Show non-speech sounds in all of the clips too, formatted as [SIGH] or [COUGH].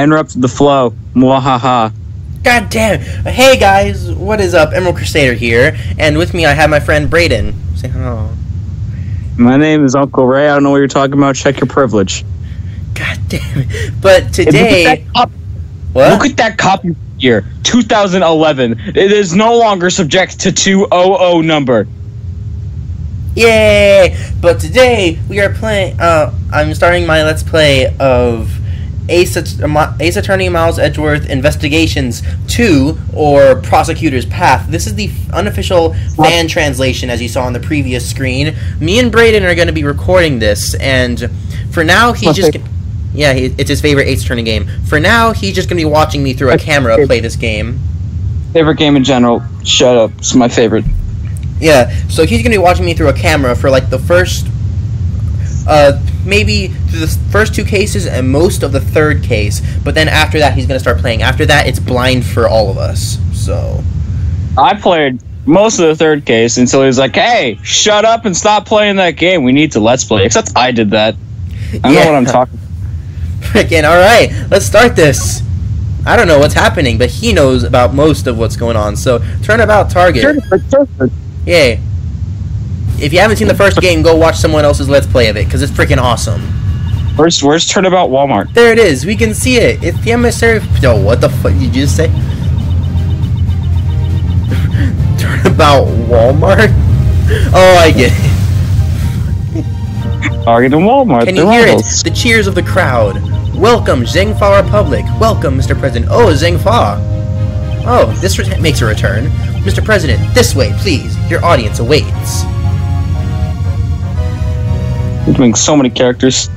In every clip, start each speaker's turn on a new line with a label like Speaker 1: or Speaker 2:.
Speaker 1: I interrupted the flow. Mwahaha.
Speaker 2: God damn. Hey guys, what is up? Emerald Crusader here, and with me I have my friend Braden. Say hello.
Speaker 1: My name is Uncle Ray. I don't know what you're talking about. Check your privilege.
Speaker 2: God damn it. But today.
Speaker 1: at that, cop-
Speaker 2: What?
Speaker 1: look at that copy year, 2011. It is no longer subject to 200 number.
Speaker 2: Yay! But today we are playing. Uh, I'm starting my let's play of Ace, Ace Attorney Miles Edgeworth Investigations 2 or Prosecutor's Path. This is the unofficial fan translation, as you saw on the previous screen. Me and Braden are going to be recording this, and for now he's just. Yeah, he, it's his favorite Ace Attorney game. For now, he's just going to be watching me through a camera play this game.
Speaker 1: Favorite game in general. Shut up. It's my favorite.
Speaker 2: Yeah, so he's gonna be watching me through a camera for like the first, uh, maybe through the first two cases and most of the third case. But then after that, he's gonna start playing. After that, it's blind for all of us. So
Speaker 1: I played most of the third case until he was like, "Hey, shut up and stop playing that game. We need to let's play." Except I did that. I know what I'm talking. [LAUGHS]
Speaker 2: Freaking all right, let's start this. I don't know what's happening, but he knows about most of what's going on. So Turnabout Target. Yay. If you haven't seen the first game, go watch someone else's let's play of it because it's freaking awesome.
Speaker 1: Where's Where's Turnabout Walmart?
Speaker 2: There it is. We can see it. It's the emissary. Yo, what the fuck did you just say? [LAUGHS] Turnabout Walmart? [LAUGHS] Oh, I get it.
Speaker 1: Target and Walmart.
Speaker 2: Can you hear
Speaker 1: rivals.
Speaker 2: it? The cheers of the crowd. Welcome, Zhengfa Republic. Welcome, Mr. President. Oh, Zhengfa. Oh, this re- makes a return. Mr. President, this way, please. Your audience awaits.
Speaker 1: Doing so many characters.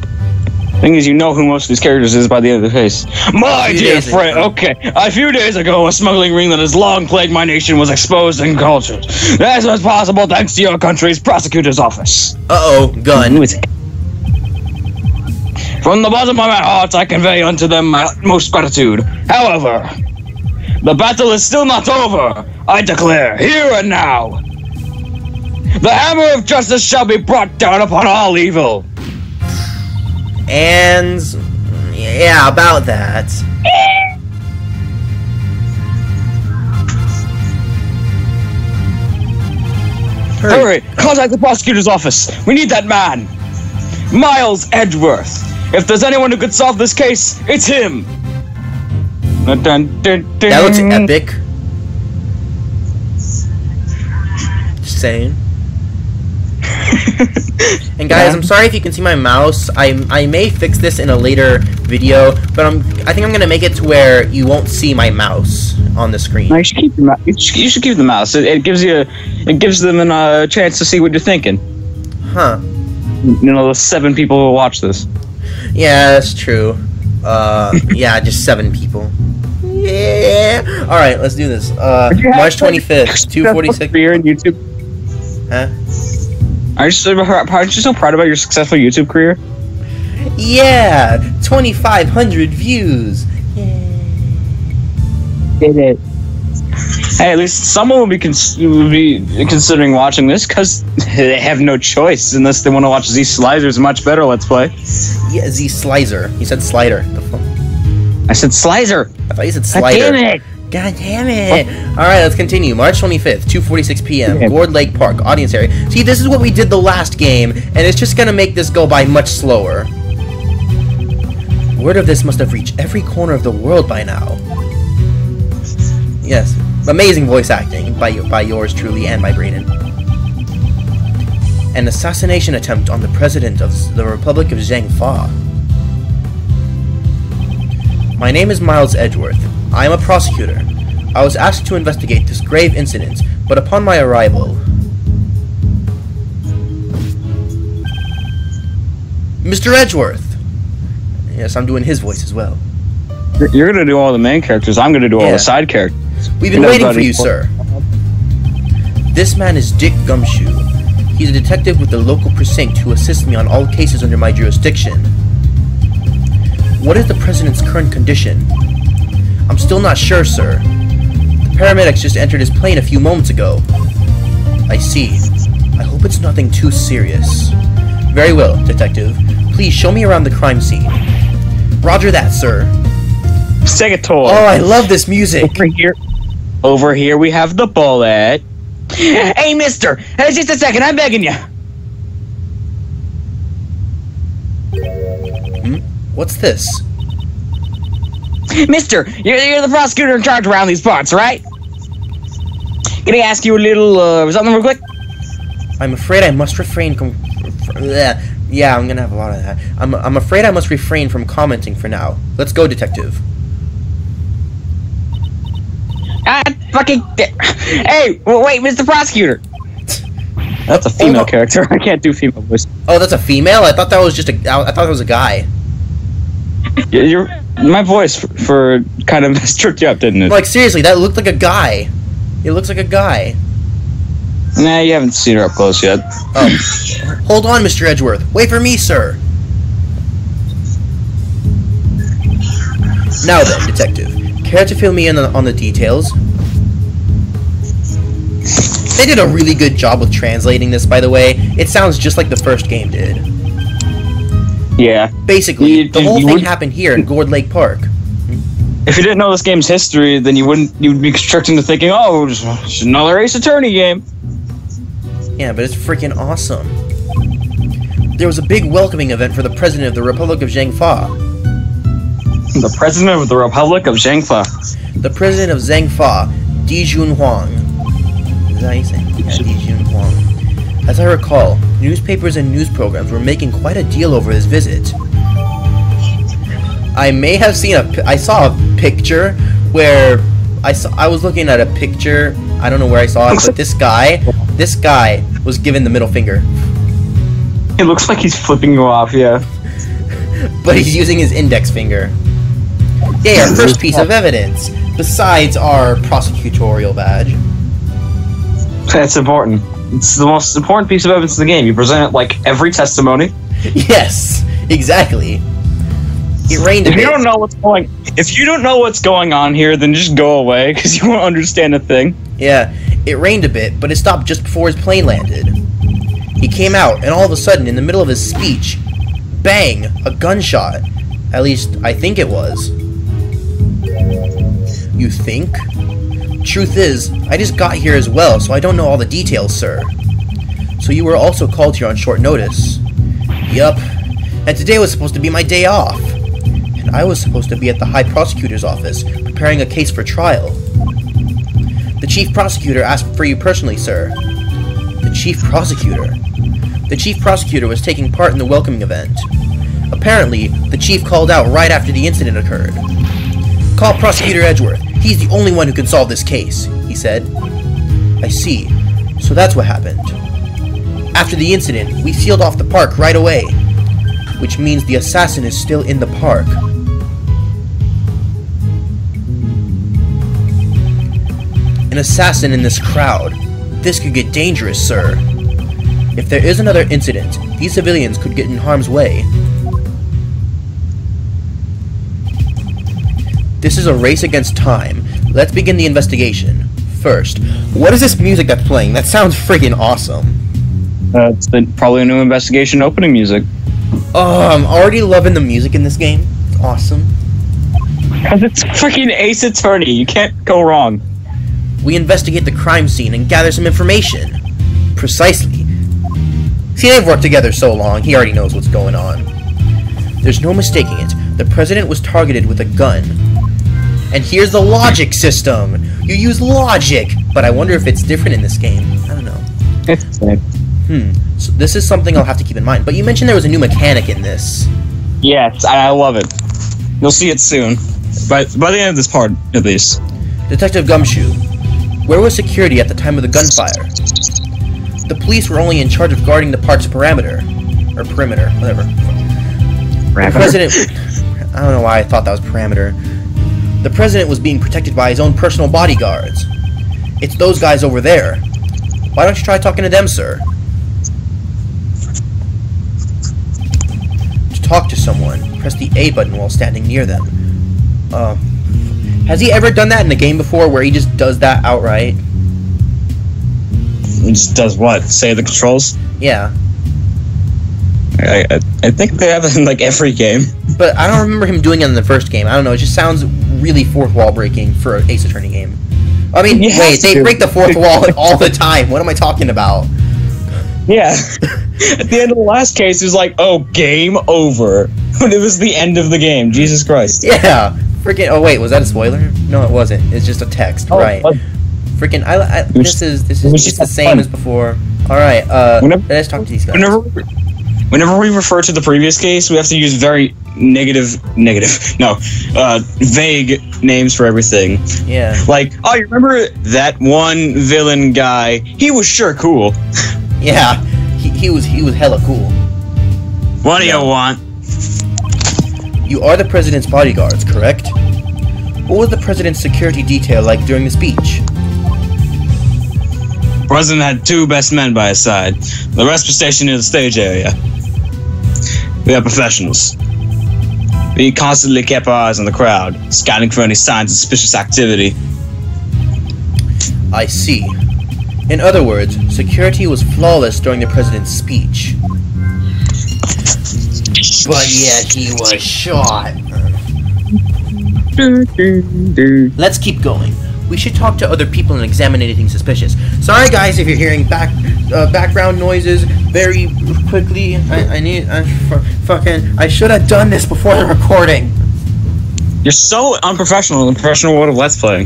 Speaker 1: Thing is, you know who most of these characters is by the end of the face. My dear friend.
Speaker 2: ago.
Speaker 1: Okay, a few days ago, a smuggling ring that has long plagued my nation was exposed and cultured. This was possible thanks to your country's prosecutor's office.
Speaker 2: Uh-oh, gun.
Speaker 1: Who is it? From the bottom of my heart, I convey unto them my utmost gratitude. However, the battle is still not over. I declare, here and now, the hammer of justice shall be brought down upon all evil.
Speaker 2: And... Yeah, about that.
Speaker 1: Hurry, contact the prosecutor's office. We need that man. Miles Edgeworth. If there's anyone who could solve this case, it's him.
Speaker 2: That looks epic. Just saying. [LAUGHS] And guys, I'm sorry if you can see my mouse. I I may fix this in a later video, but I'm I think I'm gonna make it to where you won't see my mouse on the screen.
Speaker 1: No, you should keep the mouse. You should, you should keep the mouse. It, it gives you, it gives them a uh, chance to see what you're thinking.
Speaker 2: Huh?
Speaker 1: You know, the seven people who watch this.
Speaker 2: Yeah, that's true. Uh, [LAUGHS] yeah, just seven people. Yeah. All right, let's do this. Uh, March 25th, 246.
Speaker 1: Career in YouTube.
Speaker 2: Huh?
Speaker 1: Aren't you, so, aren't you so proud about your successful YouTube career?
Speaker 2: Yeah, 2,500 views.
Speaker 1: Did it. Hey, at least someone will be, cons- will be considering watching this because [LAUGHS] they have no choice unless they want to watch Z Slizer's much better Let's Play.
Speaker 2: Yeah, Z Slicer. He said slider. The fuck?
Speaker 1: I said Slizer.
Speaker 2: I thought you said
Speaker 1: God
Speaker 2: slider.
Speaker 1: damn it.
Speaker 2: God damn it! All right, let's continue. March 25th, 2:46 p.m. Gourd Lake Park, audience area. See, this is what we did the last game, and it's just gonna make this go by much slower. Word of this must have reached every corner of the world by now. Yes, amazing voice acting by by yours truly and by Braden. An assassination attempt on the president of the Republic of Zhengfa. My name is Miles Edgeworth. I am a prosecutor. I was asked to investigate this grave incident, but upon my arrival. Mr. Edgeworth! Yes, I'm doing his voice as well.
Speaker 1: You're- gonna do all the main characters. I'm gonna do all
Speaker 2: Yeah.
Speaker 1: the side characters.
Speaker 2: We've been waiting for you, sir. This man is Dick Gumshoe. He's a detective with the local precinct who assists me on all cases under my jurisdiction. What is the president's current condition? I'm still not sure, sir. The paramedics just entered his plane a few moments ago. I see. I hope it's nothing too serious. Very well, detective. Please show me around the crime scene. Roger that, sir.
Speaker 1: Let's take a tour.
Speaker 2: Oh, I love this music.
Speaker 1: Over here, over here we have the bullet. [LAUGHS] Hey, Mister, just a second. I'm begging you. Hmm?
Speaker 2: What's this?
Speaker 1: Mister, you're, you're the prosecutor in charge around these parts, right? Can I ask you a little uh, something real quick?
Speaker 2: I'm afraid I must refrain from. from yeah, yeah, I'm gonna have a lot of that. I'm, I'm afraid I must refrain from commenting for now. Let's go, detective.
Speaker 1: Ah, fucking. Hey, wait, Mr. Prosecutor. That's a female
Speaker 2: Hold on.
Speaker 1: character. [LAUGHS] I can't do female voice.
Speaker 2: Oh, that's a female. I thought that was just a. I I thought that was a guy.
Speaker 1: You're my voice for, for kind of [LAUGHS] tripped you up, didn't it?
Speaker 2: Like seriously, that looked like a guy. It looks like a guy.
Speaker 1: nah, you haven't seen her up close yet.
Speaker 2: Oh, [LAUGHS] hold on, Mr. Edgeworth. Wait for me, sir. Now then, detective, care to fill me in on, on the details? They did a really good job with translating this, by the way. It sounds just like the first game did.
Speaker 1: Yeah.
Speaker 2: Basically,
Speaker 1: You-
Speaker 2: the whole thing
Speaker 1: would-
Speaker 2: happened here in Gourd Lake Park.
Speaker 1: If you didn't know this game's history, then you wouldn't. You'd be tricked into thinking, oh, it's it's another Ace Attorney game.
Speaker 2: Yeah, but it's freaking awesome. There was a big welcoming event for the president of the Republic of Zhengfa.
Speaker 1: The president of the Republic of Zhengfa.
Speaker 2: The president of Zhengfa, Di Junhuang. Is that how you say? Yeah, Di Junhuang. As I recall, newspapers and news programs were making quite a deal over his visit. I may have seen a. I saw a picture where I saw. I was looking at a picture. I don't know where I saw it, but this guy, this guy was given the middle finger,
Speaker 1: It looks like he's flipping you off. Yeah. [LAUGHS]
Speaker 2: but he's using his index finger. Yay, our first piece of evidence, besides our prosecutorial badge.
Speaker 1: That's important. It's the most important piece of evidence in the game. You present it like every testimony.
Speaker 2: Yes, exactly. It rained a
Speaker 1: If you
Speaker 2: bit.
Speaker 1: don't know what's going, if you don't know what's going on here, then just go away because you won't understand a thing.
Speaker 2: Yeah, it rained a bit, but it stopped just before his plane landed. He came out, and all of a sudden, in the middle of his speech, bang, a gunshot. At least, I think it was. You think? Truth is, I just got here as well, so I don't know all the details, sir. So you were also called here on short notice. Yup. And today was supposed to be my day off. And I was supposed to be at the High Prosecutor's office, preparing a case for trial. The Chief Prosecutor asked for you personally, sir. The Chief Prosecutor? The Chief Prosecutor was taking part in the welcoming event. Apparently, the Chief called out right after the incident occurred. Call Prosecutor Edgeworth. He's the only one who can solve this case, he said. I see. So that's what happened. After the incident, we sealed off the park right away, which means the assassin is still in the park. An assassin in this crowd. This could get dangerous, sir. If there is another incident, these civilians could get in harm's way. This is a race against time. Let's begin the investigation. First, what is this music that's playing? That sounds freaking awesome.
Speaker 1: Uh, it's the, probably a new investigation opening music.
Speaker 2: Oh, I'm already loving the music in this game. It's awesome.
Speaker 1: Because it's freaking Ace Attorney. You can't go wrong.
Speaker 2: We investigate the crime scene and gather some information. Precisely. See, they've worked together so long, he already knows what's going on. There's no mistaking it. The president was targeted with a gun. And here's the logic system. You use logic, but I wonder if it's different in this game. I don't know.
Speaker 1: It's the same.
Speaker 2: Hmm. So this is something I'll have to keep in mind. But you mentioned there was a new mechanic in this.
Speaker 1: Yes, I love it. You'll see it soon. By, by the end of this part, at least.
Speaker 2: Detective Gumshoe, where was security at the time of the gunfire? The police were only in charge of guarding the park's perimeter. Or perimeter, whatever. The president. I don't know why I thought that was parameter. The president was being protected by his own personal bodyguards. It's those guys over there. Why don't you try talking to them, sir? To talk to someone, press the A button while standing near them. Uh, has he ever done that in a game before where he just does that outright?
Speaker 1: It just does what? Say the controls?
Speaker 2: Yeah.
Speaker 1: I, I, I think they have it in like every game.
Speaker 2: But I don't remember him doing it in the first game. I don't know. It just sounds really fourth wall breaking for an Ace Attorney game. I mean,
Speaker 1: You
Speaker 2: wait, they break the fourth wall [LAUGHS] all the time. What am I talking about?
Speaker 1: Yeah. [LAUGHS] At the end of the last case, it was like, oh, game over. When [LAUGHS] it was the end of the game. Jesus Christ.
Speaker 2: Yeah, freaking. Oh wait, was that a spoiler? No, it wasn't. It's just a text,
Speaker 1: Oh,
Speaker 2: right?
Speaker 1: but
Speaker 2: Freaking. I, I, this is this is just
Speaker 1: just
Speaker 2: the same
Speaker 1: fun.
Speaker 2: as before. All right. Uh,
Speaker 1: Whenever-
Speaker 2: let's talk to these guys.
Speaker 1: Whenever, whenever we refer to the previous case, we have to use very negative, negative, [LAUGHS] no, uh, vague names for everything.
Speaker 2: Yeah.
Speaker 1: Like, oh, you remember that one villain guy? He was sure cool. [LAUGHS]
Speaker 2: Yeah. He, he was he was hella cool.
Speaker 1: What do
Speaker 2: No.
Speaker 1: you want?
Speaker 2: You are the president's bodyguards, correct? What was the president's security detail like during the speech?
Speaker 1: President had two best men by his side. The rest were stationed in the stage area. We are professionals. We constantly kept our eyes on the crowd, scanning for any signs of suspicious activity.
Speaker 2: I see. In other words, security was flawless during the president's speech. But yet he was shot. Let's keep going. We should talk to other people and examine anything suspicious. Sorry, guys, if you're hearing back uh, background noises very quickly. I, I need. I fucking. I should have done this before the recording.
Speaker 1: You're so unprofessional in the professional world of Let's Play.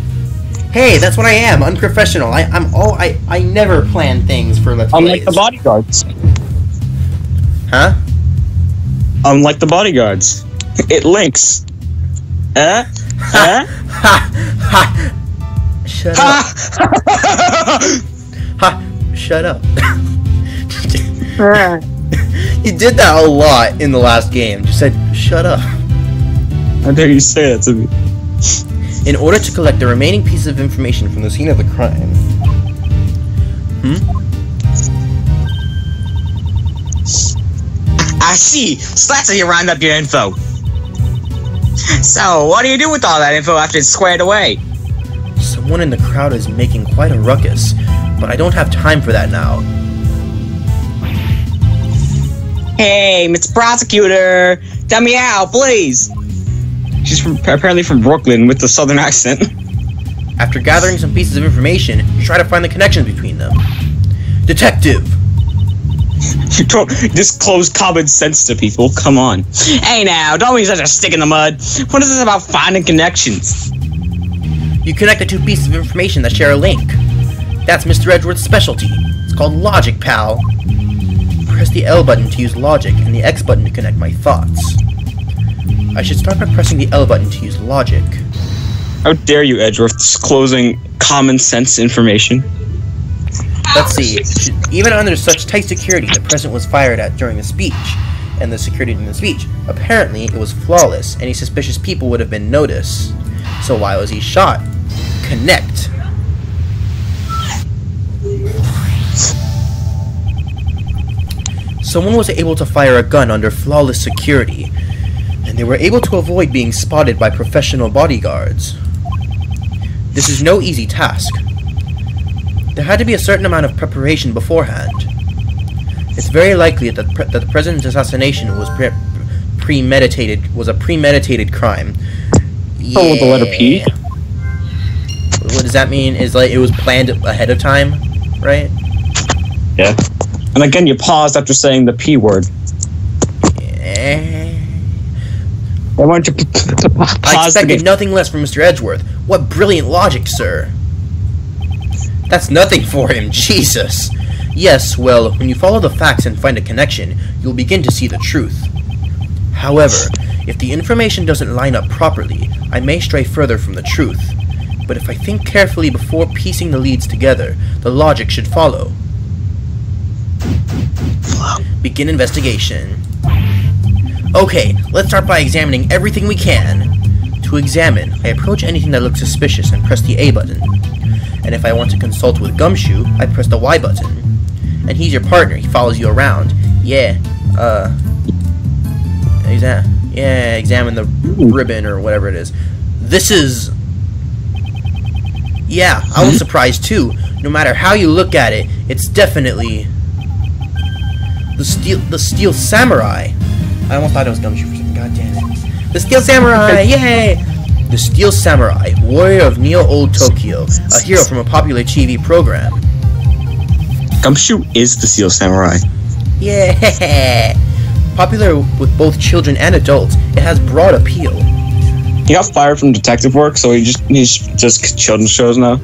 Speaker 2: Hey, that's what I am. Unprofessional. I, I'm all. I. I never plan things for let's
Speaker 1: Unlike the bodyguards.
Speaker 2: Huh?
Speaker 1: Unlike the bodyguards. It links. Eh? Eh?
Speaker 2: Ha! Ha! Shut up.
Speaker 1: Ha!
Speaker 2: Ha! Shut up. you did that a lot in the last game. Just said, shut up.
Speaker 1: How dare you say that to me?
Speaker 2: In order to collect the remaining pieces of information from the scene of the crime. Hmm?
Speaker 1: I see. So that's how you round up your info. So, what do you do with all that info after it's squared away?
Speaker 2: Someone in the crowd is making quite a ruckus, but I don't have time for that now.
Speaker 1: Hey, Mr. Prosecutor, tell me out, please. She's from apparently from Brooklyn with the southern accent.
Speaker 2: After gathering some pieces of information, you try to find the connections between them. Detective! [LAUGHS]
Speaker 1: You don't disclose common sense to people. Come on. Hey now, don't be such a stick in the mud. What is this about finding connections?
Speaker 2: You connect the two pieces of information that share a link. That's Mr. Edgeworth's specialty. It's called logic, pal. Press the L button to use logic and the X button to connect my thoughts. I should start by pressing the L button to use logic.
Speaker 1: How dare you, Edgeworth, disclosing common sense information?
Speaker 2: Let's see. Even under such tight security, the president was fired at during the speech, and the security in the speech. Apparently, it was flawless. Any suspicious people would have been noticed. So why was he shot? Connect. Someone was able to fire a gun under flawless security, and they were able to avoid being spotted by professional bodyguards. This is no easy task. There had to be a certain amount of preparation beforehand. It's very likely that the, pre- that the president's assassination was pre- premeditated was a premeditated crime.
Speaker 1: Oh, the letter P?
Speaker 2: Yeah. What does that mean? Is like it was planned ahead of time, right?
Speaker 1: Yeah. And again, you paused after saying the P word.
Speaker 2: Eh.
Speaker 1: Why won't you
Speaker 2: I
Speaker 1: pause the
Speaker 2: expected nothing less from Mr. Edgeworth. What brilliant logic, sir! That's nothing for him, [LAUGHS] Jesus! Yes, well, when you follow the facts and find a connection, you'll begin to see the truth. However, if the information doesn't line up properly, I may stray further from the truth. But if I think carefully before piecing the leads together, the logic should follow. Begin investigation. Okay, let's start by examining everything we can. To examine, I approach anything that looks suspicious and press the A button. And if I want to consult with Gumshoe, I press the Y button. And he's your partner, he follows you around. Yeah, uh. Exa- yeah, examine the ribbon or whatever it is. This is. Yeah, I was hmm? surprised too. No matter how you look at it, it's definitely. The steel, the steel samurai. I almost thought it was Gumshoe for a second. God damn it. The steel samurai, [LAUGHS] yay! The Steel Samurai, warrior of Neo Old Tokyo, a hero from a popular TV program.
Speaker 1: Gumshoe is the Steel Samurai.
Speaker 2: Yeah! [LAUGHS] Popular with both children and adults, it has broad appeal.
Speaker 1: He got fired from detective work, so he just he's just children's shows now.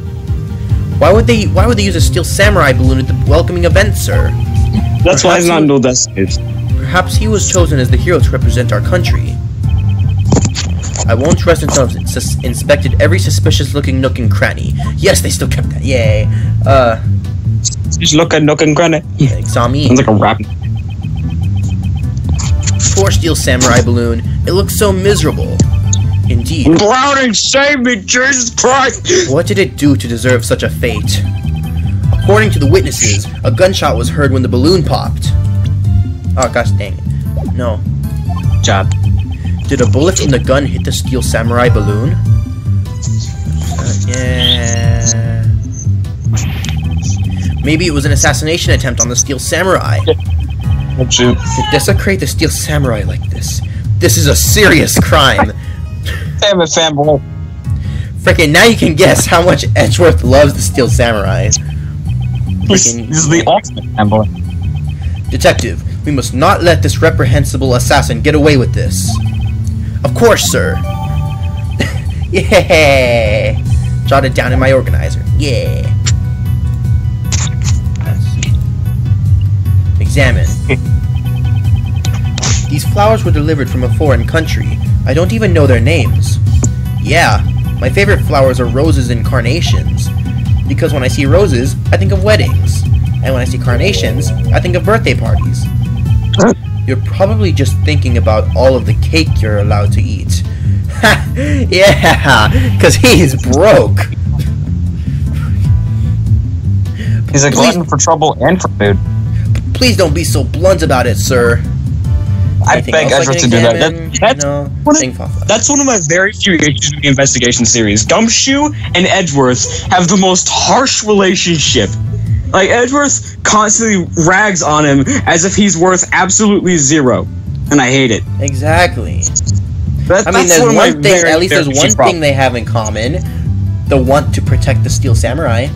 Speaker 2: Why would they why would they use a steel samurai balloon at the welcoming event, sir?
Speaker 1: That's why he's not Dual Destinies.
Speaker 2: Perhaps he was chosen as the hero to represent our country. I won't trust until I've sus- inspected every suspicious looking nook and cranny. Yes, they still kept that. Yay. Uh,
Speaker 1: Just look at Nook and Granny.
Speaker 2: examine.
Speaker 1: Sounds like a rap.
Speaker 2: Poor steel samurai balloon. It looks so miserable. Indeed.
Speaker 1: Browning, save me, Jesus Christ!
Speaker 2: What did it do to deserve such a fate? According to the witnesses, a gunshot was heard when the balloon popped. Oh gosh dang it. No.
Speaker 1: Job.
Speaker 2: Did a bullet from the gun hit the steel samurai balloon? Uh, yeah. Maybe it was an assassination attempt on the steel samurai.
Speaker 1: Shoot.
Speaker 2: To desecrate the steel samurai like this. This is a serious crime.
Speaker 1: Damn it, fanboy.
Speaker 2: Frickin' now you can guess how much Edgeworth loves the steel samurai.
Speaker 1: This,
Speaker 2: Freaking-
Speaker 1: this is the ultimate fanboy.
Speaker 2: Detective, we must not let this reprehensible assassin get away with this. Of course, sir. [LAUGHS] yeah. Jot it down in my organizer. Yeah. Examine. [LAUGHS] These flowers were delivered from a foreign country. I don't even know their names. Yeah, my favorite flowers are roses and carnations. Because when I see roses, I think of weddings. And when I see carnations, I think of birthday parties. [LAUGHS] You're probably just thinking about all of the cake you're allowed to eat. [LAUGHS] yeah, because he's broke.
Speaker 1: He's a glutton for trouble and for food.
Speaker 2: Please don't be so blunt about it, sir.
Speaker 1: I beg
Speaker 2: else I
Speaker 1: Edward
Speaker 2: can
Speaker 1: to do that. that that's,
Speaker 2: no.
Speaker 1: what is-
Speaker 2: Thing fall flat.
Speaker 1: that's one of my very few issues with the investigation series. Gumshoe and Edgeworth have the most harsh relationship. Like, Edgeworth constantly rags on him as if he's worth absolutely zero. And I hate it.
Speaker 2: Exactly.
Speaker 1: That,
Speaker 2: I mean,
Speaker 1: that's
Speaker 2: there's
Speaker 1: one my
Speaker 2: one thing.
Speaker 1: very,
Speaker 2: At least there's one
Speaker 1: problems.
Speaker 2: thing they have in common: the want to protect the steel samurai.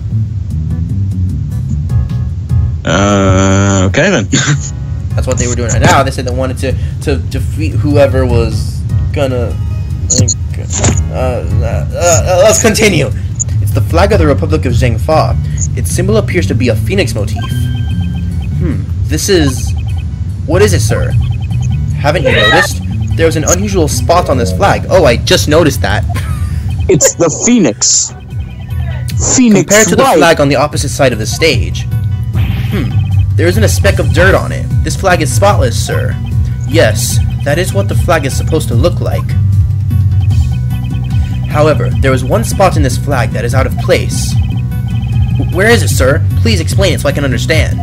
Speaker 1: Uh, okay then. [LAUGHS]
Speaker 2: That's what they were doing right now. They said they wanted to to defeat whoever was gonna. Like, uh, uh, uh, let's continue. It's the flag of the Republic of Zhengfa. Its symbol appears to be a phoenix motif. Hmm. This is. What is it, sir? Haven't you noticed? There's an unusual spot on this flag. Oh, I just noticed that. [LAUGHS]
Speaker 1: it's the Phoenix. Phoenix
Speaker 2: Compared to the flag on the opposite side of the stage. Hmm. There isn't a speck of dirt on it. This flag is spotless, sir. Yes, that is what the flag is supposed to look like. However, there is one spot in this flag that is out of place. Where is it, sir? Please explain it so I can understand.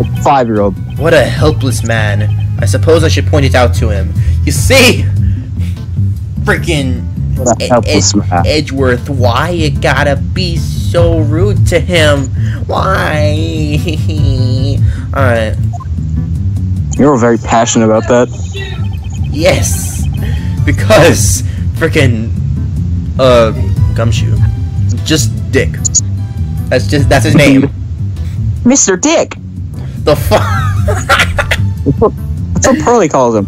Speaker 1: A Five-year-old.
Speaker 2: What a helpless man. I suppose I should point it out to him. You see? Freaking Ed- Edgeworth, why you gotta be so rude to him? Why? [LAUGHS] Alright.
Speaker 1: You're very passionate about that.
Speaker 2: Yes. Because freaking uh gumshoe. Just Dick. That's just that's his name.
Speaker 1: Mr. Dick.
Speaker 2: the fuck [LAUGHS]
Speaker 1: That's what Pearly calls him.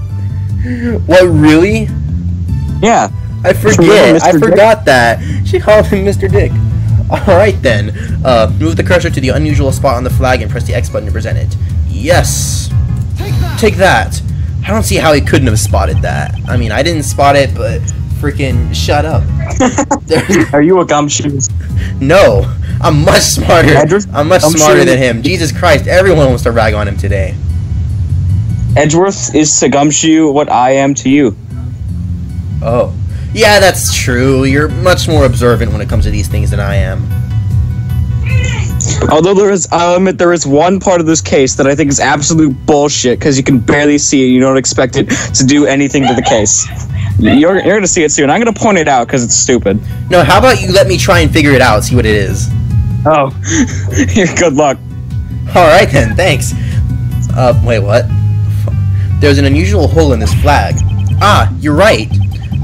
Speaker 2: What really?
Speaker 1: Yeah.
Speaker 2: I forget. I
Speaker 1: Dick?
Speaker 2: forgot that. She called him Mr. Dick. [LAUGHS] Alright then. Uh, move the cursor to the unusual spot on the flag and press the X button to present it. Yes. Take that. I don't see how he couldn't have spotted that. I mean, I didn't spot it, but freaking shut up. [LAUGHS]
Speaker 1: Are you a gumshoe?
Speaker 2: no, I'm much smarter.
Speaker 1: Edward,
Speaker 2: I'm much
Speaker 1: I'm
Speaker 2: smarter than him. Jesus Christ, everyone wants to rag on him today.
Speaker 1: Edgeworth is to Gumshoe what I am to you.
Speaker 2: Oh. Yeah, that's true. You're much more observant when it comes to these things than I am.
Speaker 1: Although there is, I'll admit, there is one part of this case that I think is absolute bullshit because you can barely see it. You don't expect it to do anything to the case. You're, you're going to see it soon. I'm going to point it out because it's stupid.
Speaker 2: No, how about you let me try and figure it out, see what it is?
Speaker 1: Oh, [LAUGHS] good luck.
Speaker 2: Alright then, thanks. Uh, wait, what? There's an unusual hole in this flag. Ah, you're right.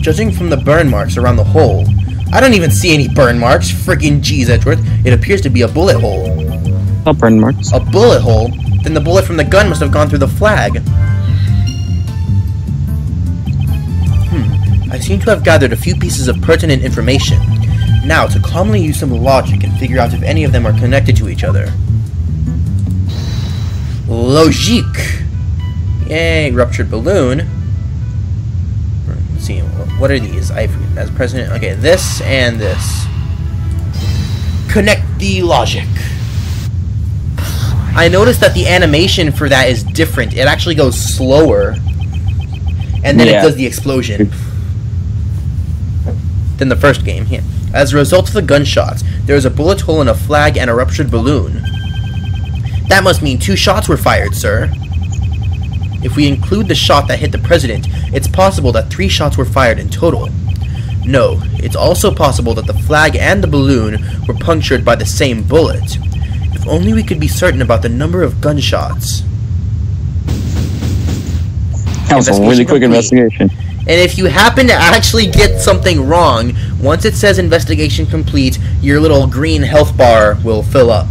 Speaker 2: Judging from the burn marks around the hole, I don't even see any burn marks. Freaking jeez, Edgeworth. It appears to be a bullet hole.
Speaker 1: Not burn marks.
Speaker 2: A bullet hole? Then the bullet from the gun must have gone through the flag. Hmm. I seem to have gathered a few pieces of pertinent information. Now, to calmly use some logic and figure out if any of them are connected to each other. Logique. Yay, ruptured balloon. Let's what are these? I as president. Okay, this and this. Connect the logic. I noticed that the animation for that is different. It actually goes slower, and then
Speaker 1: Yeah.
Speaker 2: it does the explosion. Than the first game. Yeah. As a result of the gunshots, there is a bullet hole in a flag and a ruptured balloon. That must mean two shots were fired, sir. If we include the shot that hit the president, it's possible that three shots were fired in total. No, it's also possible that the flag and the balloon were punctured by the same bullet. If only we could be certain about the number of gunshots.
Speaker 1: That was a really quick
Speaker 2: complete.
Speaker 1: investigation.
Speaker 2: And if you happen to actually get something wrong, once it says investigation complete, your little green health bar will fill up.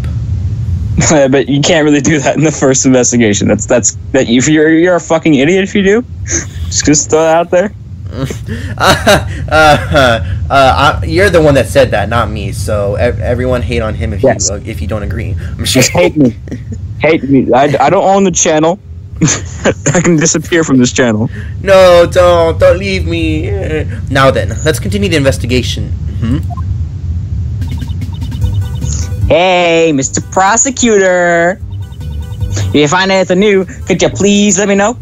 Speaker 2: [LAUGHS]
Speaker 1: but you can't really do that in the first investigation. That's that's that. If you're you're a fucking idiot if you do, just just throw that out there. [LAUGHS]
Speaker 2: uh, uh, uh, you're the one that said that, not me. So ev- everyone hate on him if
Speaker 1: Yes.
Speaker 2: you uh, if you don't agree. I'm
Speaker 1: Just hate me, [LAUGHS] hate me. I, I don't own the channel. I can disappear from this channel.
Speaker 2: No, don't, don't leave me. Now then, let's continue the investigation. Hmm?
Speaker 1: Hey, Mr. Prosecutor. If you find anything new, could you please let me know?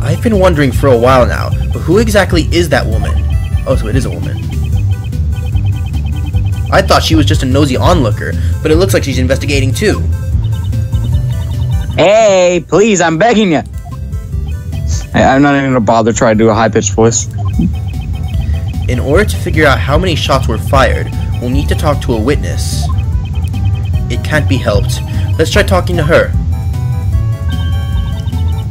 Speaker 2: I've been wondering for a while now, but who exactly is that woman? Oh, so it is a woman. I thought she was just a nosy onlooker, but it looks like she's investigating too.
Speaker 1: Hey, please, I'm begging you. I, I'm not even gonna bother trying to do a high pitched voice.
Speaker 2: In order to figure out how many shots were fired, we'll need to talk to a witness. It can't be helped. Let's try talking to her.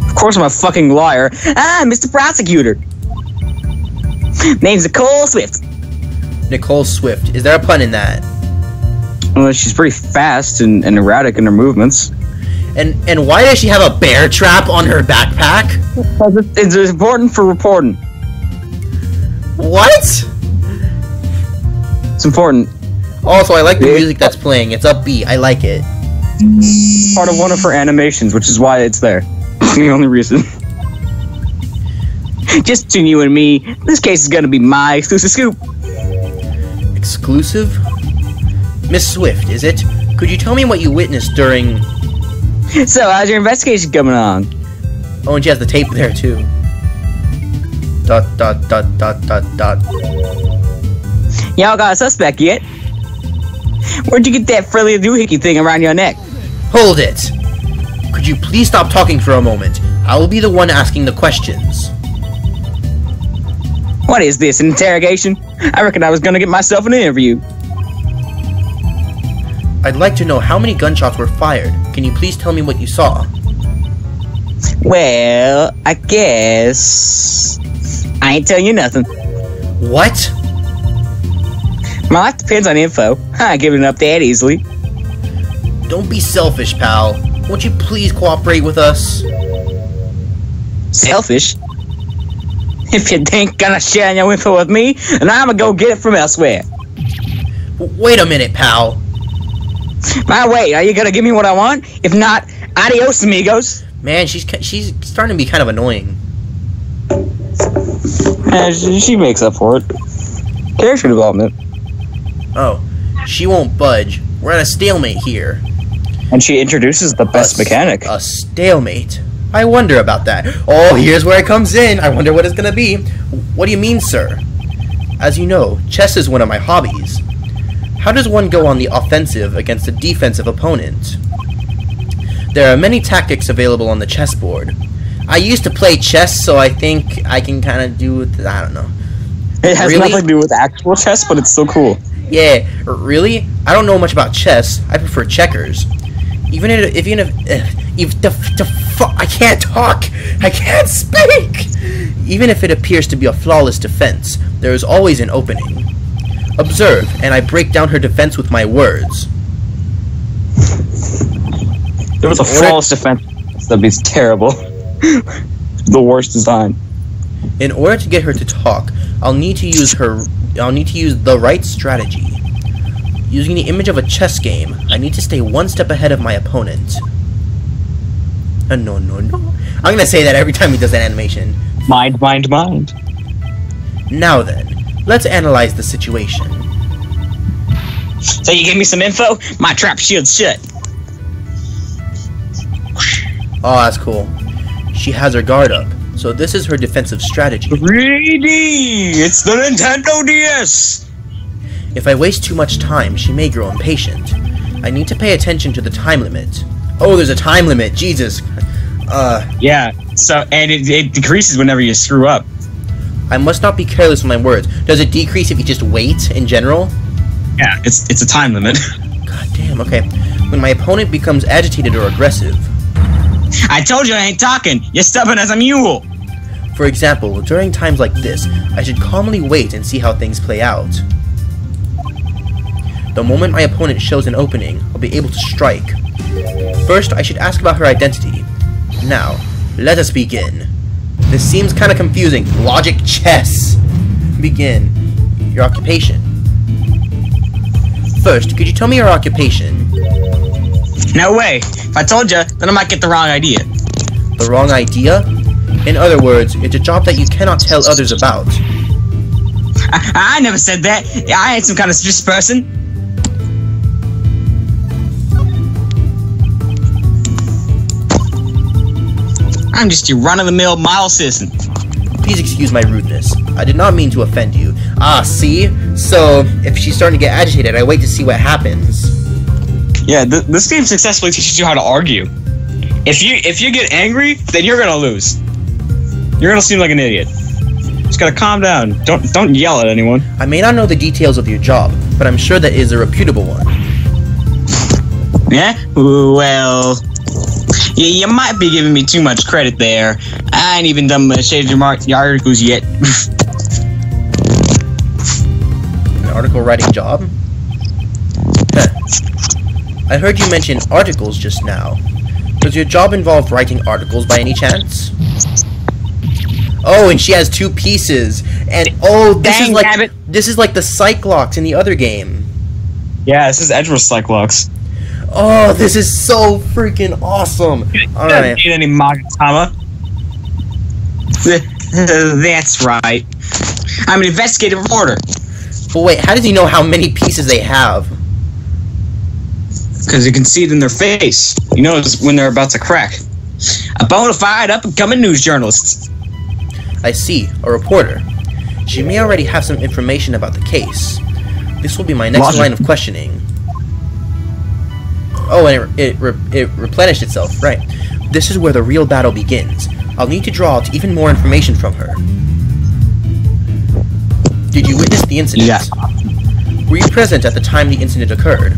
Speaker 1: Of course, I'm a fucking liar. Ah, Mr. Prosecutor. Name's Nicole Swift.
Speaker 2: Nicole Swift. Is there a pun in that?
Speaker 1: Well, she's pretty fast and, and erratic in her movements.
Speaker 2: And and why does she have a bear trap on her backpack?
Speaker 1: It's important for reporting.
Speaker 2: What?
Speaker 1: It's important.
Speaker 2: Also, I like the music that's playing. It's upbeat. I like it.
Speaker 1: Part of one of her animations, which is why it's there. [LAUGHS] the only reason. [LAUGHS] Just between you and me, this case is gonna be my exclusive scoop.
Speaker 2: Exclusive? Miss Swift, is it? Could you tell me what you witnessed during. [LAUGHS]
Speaker 1: So, how's your investigation coming on?
Speaker 2: Oh, and she has the tape there too. Dot dot dot dot dot dot.
Speaker 1: Y'all got a suspect yet? Where'd you get that frilly doohickey thing around your neck?
Speaker 2: Hold it! Could you please stop talking for a moment? I will be the one asking the questions.
Speaker 1: What is this, an interrogation? I reckon I was gonna get myself an interview.
Speaker 2: I'd like to know how many gunshots were fired. Can you please tell me what you saw?
Speaker 1: Well, I guess. I ain't telling you nothing.
Speaker 2: What?
Speaker 1: My life depends on info. I ain't giving it up that easily.
Speaker 2: Don't be selfish, pal. Won't you please cooperate with us?
Speaker 1: Selfish. If you ain't gonna share your info with me, then I'ma go get it from elsewhere.
Speaker 2: Wait a minute, pal.
Speaker 1: My wait, are you gonna give me what I want? If not, adios, amigos.
Speaker 2: Man, she's she's starting to be kind of annoying.
Speaker 1: Eh, she, she makes up for it. Character development.
Speaker 2: Oh, she won't budge. We're at a stalemate here.
Speaker 1: And she introduces the best
Speaker 2: A
Speaker 1: mechanic.
Speaker 2: A stalemate. I wonder about that. Oh, here's where it comes in. I wonder what it's gonna be. What do you mean, sir? As you know, chess is one of my hobbies. How does one go on the offensive against a defensive opponent? There are many tactics available on the chessboard. I used to play chess, so I think I can kind of do with. I don't know.
Speaker 1: It has
Speaker 2: Really?
Speaker 1: nothing to do with actual chess, but it's still cool.
Speaker 2: Yeah, really? I don't know much about chess. I prefer checkers. Even if, if even if, uh, if the, the Fu- I can't talk! I can't speak! Even if it appears to be a flawless defense, there is always an opening. Observe, and I break down her defense with my words.
Speaker 1: There was a flawless defense. That'd be terrible. [LAUGHS] the worst design.
Speaker 2: In order to get her to talk, I'll need to use her I'll need to use the right strategy. Using the image of a chess game, I need to stay one step ahead of my opponent. Uh, no, no, no. I'm gonna say that every time he does that animation.
Speaker 1: Mind, mind, mind.
Speaker 2: Now then, let's analyze the situation.
Speaker 1: So you gave me some info? My trap shield's shut.
Speaker 2: Oh, that's cool. She has her guard up, so this is her defensive strategy.
Speaker 1: 3D! It's the Nintendo DS!
Speaker 2: If I waste too much time, she may grow impatient. I need to pay attention to the time limit. Oh, there's a time limit, Jesus. Uh,
Speaker 1: Yeah, so, and it, it decreases whenever you screw up.
Speaker 2: I must not be careless with my words. Does it decrease if you just wait in general?
Speaker 1: Yeah, it's it's a time limit. [LAUGHS]
Speaker 2: God damn, okay. When my opponent becomes agitated or aggressive,
Speaker 1: I told you I ain't talking. You're stubborn as a mule.
Speaker 2: For example, during times like this, I should calmly wait and see how things play out. The moment my opponent shows an opening, I'll be able to strike. First, I should ask about her identity. Now, let us begin. This seems kind of confusing. Logic chess. Begin. Your occupation. First, could you tell me your occupation?
Speaker 1: No way. If I told you, then I might get the wrong idea.
Speaker 2: The wrong idea? In other words, it's a job that you cannot tell others about.
Speaker 1: I, I never said that. I ain't some kind of suspicious person. I'm just your run-of-the-mill model citizen.
Speaker 2: Please excuse my rudeness. I did not mean to offend you. Ah, see? So, if she's starting to get agitated, I wait to see what happens.
Speaker 1: Yeah, th- this game successfully teaches you how to argue. If you if you get angry, then you're gonna lose. You're gonna seem like an idiot. Just gotta calm down. Don't don't yell at anyone.
Speaker 2: I may not know the details of your job, but I'm sure that it is a reputable one.
Speaker 1: Yeah? Well, you, you might be giving me too much credit there. I ain't even done my shade your, mar- your articles yet. [LAUGHS]
Speaker 2: An article writing job? Huh. I heard you mention articles just now. Does your job involve writing articles by any chance? Oh, and she has two pieces. And oh, this is like this is like the Psyche-Locks in the other game.
Speaker 1: yeah, this is Edgeworth Psyche-Locks.
Speaker 2: Oh, this is so freaking awesome. All right.
Speaker 1: Need any Magatama? [LAUGHS] That's right. I'm an investigative reporter.
Speaker 2: But wait, how does he know how many pieces they have?
Speaker 1: Because you can see it in their face. You know it's when they're about to crack. A bona fide up and coming news journalist.
Speaker 2: I see, a reporter. She may already have some information about the case. This will be my next
Speaker 1: Logic.
Speaker 2: line of questioning. Oh, and it, it, re- it replenished itself, right. This is where the real battle begins. I'll need to draw out even more information from her. Did you witness the incident?
Speaker 1: Yeah.
Speaker 2: Were you present at the time the incident occurred?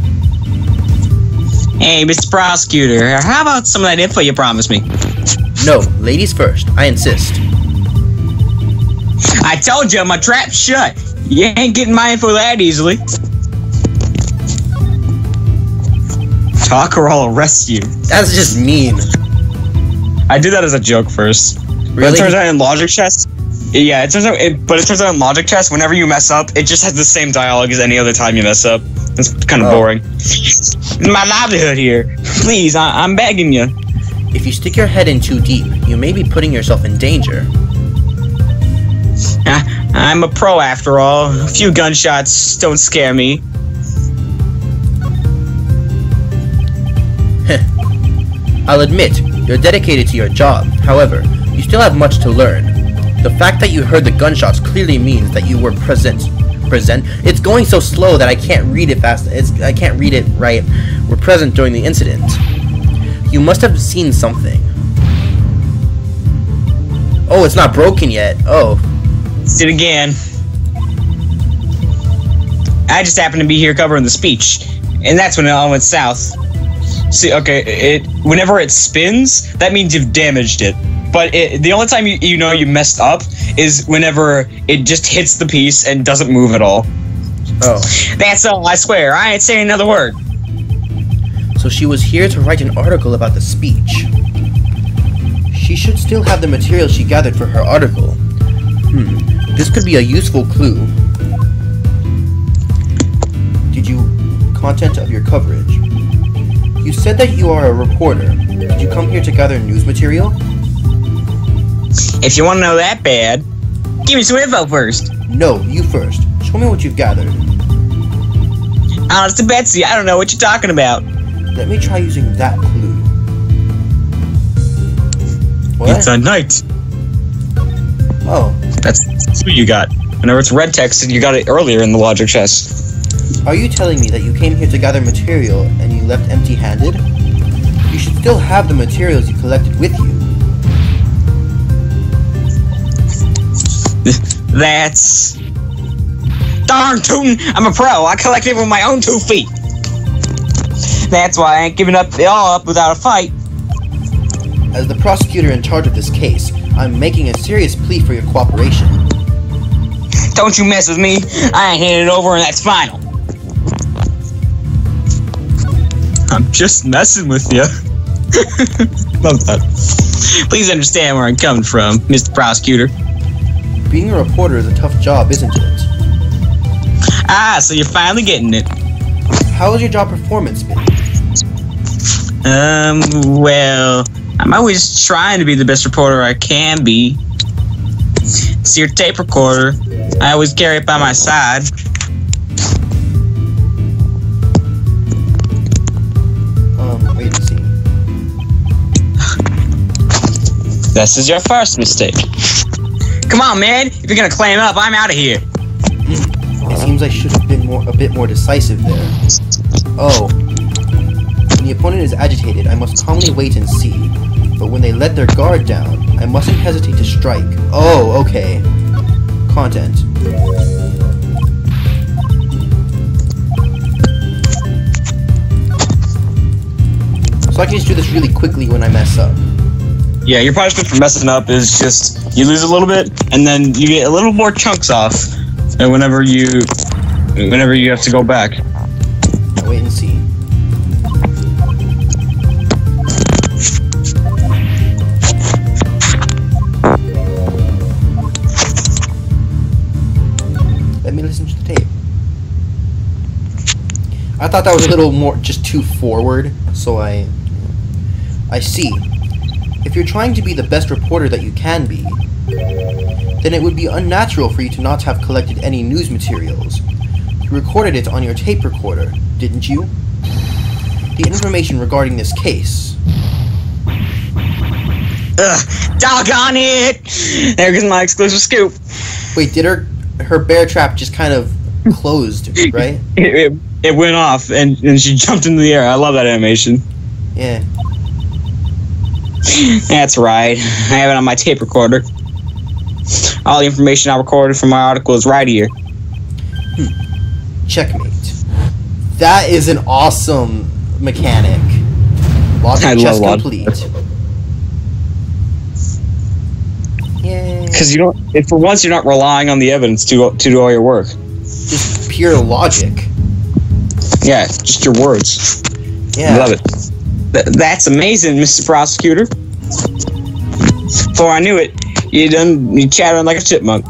Speaker 1: Hey, Mr. Prosecutor, how about some of that info you promised me?
Speaker 2: No, ladies first. I insist.
Speaker 1: I told you my trap's shut. You ain't getting my info that easily. Talk or I'll arrest you.
Speaker 2: That's just mean.
Speaker 1: I did that as a joke first. But it turns out in logic chess, yeah, it turns out, it, but it turns out in logic chess, whenever you mess up, it just has the same dialogue as any other time you mess up. It's kind of
Speaker 2: Oh.
Speaker 1: boring. My livelihood here. Please, I, I'm begging you.
Speaker 2: If you stick your head in too deep, you may be putting yourself in danger.
Speaker 1: I'm a pro after all. A few gunshots don't scare me.
Speaker 2: I'll admit, you're dedicated to your job. However, you still have much to learn. The fact that you heard the gunshots clearly means that you were present. Present? It's going so slow that I can't read it fast. It's I can't read it right. Were present during the incident. You must have seen something. Oh, it's not broken yet. Oh,
Speaker 1: It again. I just happened to be here covering the speech, and that's when it all went south. See, okay, it whenever it spins, that means you've damaged it. But it, the only time you, you know you messed up is whenever it just hits the piece and doesn't move at all.
Speaker 2: Oh.
Speaker 1: That's all, I swear. I ain't saying another word.
Speaker 2: So she was here to write an article about the speech. She should still have the material she gathered for her article. Hmm, this could be a useful clue. Did you... content of your coverage. You said that you are a reporter. Did you come here to gather news material?
Speaker 1: If you want to know that bad, give me some info first.
Speaker 2: No, you first. Show me what you've gathered.
Speaker 1: Honest to Betsy, I don't know what you're talking about.
Speaker 2: Let me try using that clue. What?
Speaker 1: It's a knight.
Speaker 2: oh,
Speaker 1: That's, that's what you got. Whenever it's red text, and you got it earlier in the logic chess.
Speaker 2: Are you telling me that you came here to gather material and you left empty handed? You should still have the materials you collected with you. [LAUGHS]
Speaker 1: That's. Darn tootin', I'm a pro. I collected with my own two feet. That's why I ain't giving up it all up without a fight.
Speaker 2: As the prosecutor in charge of this case, I'm making a serious plea for your cooperation.
Speaker 1: Don't you mess with me. I ain't handing it over, and that's final. I'm just messing with you. [LAUGHS] Love that. Please understand where I'm coming from, Mr. Prosecutor.
Speaker 2: Being a reporter is a tough job, isn't it?
Speaker 1: Ah, so you're finally getting it.
Speaker 2: How has your job performance been?
Speaker 1: Um, well, I'm always trying to be the best reporter I can be. It's your tape recorder. I always carry it by my side.
Speaker 2: Um, wait and see. [LAUGHS]
Speaker 1: This is your first mistake. Come on, man. If you're gonna clam up, I'm out of here.
Speaker 2: It seems I should have been more a bit more decisive there. Oh. When the opponent is agitated, I must calmly wait and see. But when they let their guard down, I mustn't hesitate to strike. Oh, okay. Content. So I can just do this really quickly when I mess up.
Speaker 1: Yeah, your punishment for messing up is just you lose a little bit, and then you get a little more chunks off. And whenever you, whenever you have to go back.
Speaker 2: I thought that was a little more just too forward, so I I see. If you're trying to be the best reporter that you can be, then it would be unnatural for you to not have collected any news materials. You recorded it on your tape recorder, didn't you? The information regarding this case.
Speaker 1: Ugh, doggone it! There goes my exclusive scoop.
Speaker 2: Wait, did her her bear trap just kind of closed, right? [LAUGHS]
Speaker 1: It, it, it went off, and, and she [LAUGHS] jumped into the air. I love that animation.
Speaker 2: Yeah.
Speaker 1: That's right. I have it on my tape recorder. All the information I recorded from my article is right here.
Speaker 2: Checkmate. That is an awesome mechanic. Logic
Speaker 1: I
Speaker 2: chess
Speaker 1: love
Speaker 2: complete. Yay.
Speaker 1: Because you don't. If for once you're not relying on the evidence to to do all your work.
Speaker 2: Just pure logic.
Speaker 1: Yeah, just your words.
Speaker 2: Yeah.
Speaker 1: Love it. Th- that's amazing, Mr. Prosecutor. Before I knew it, you done you chattering like a chipmunk.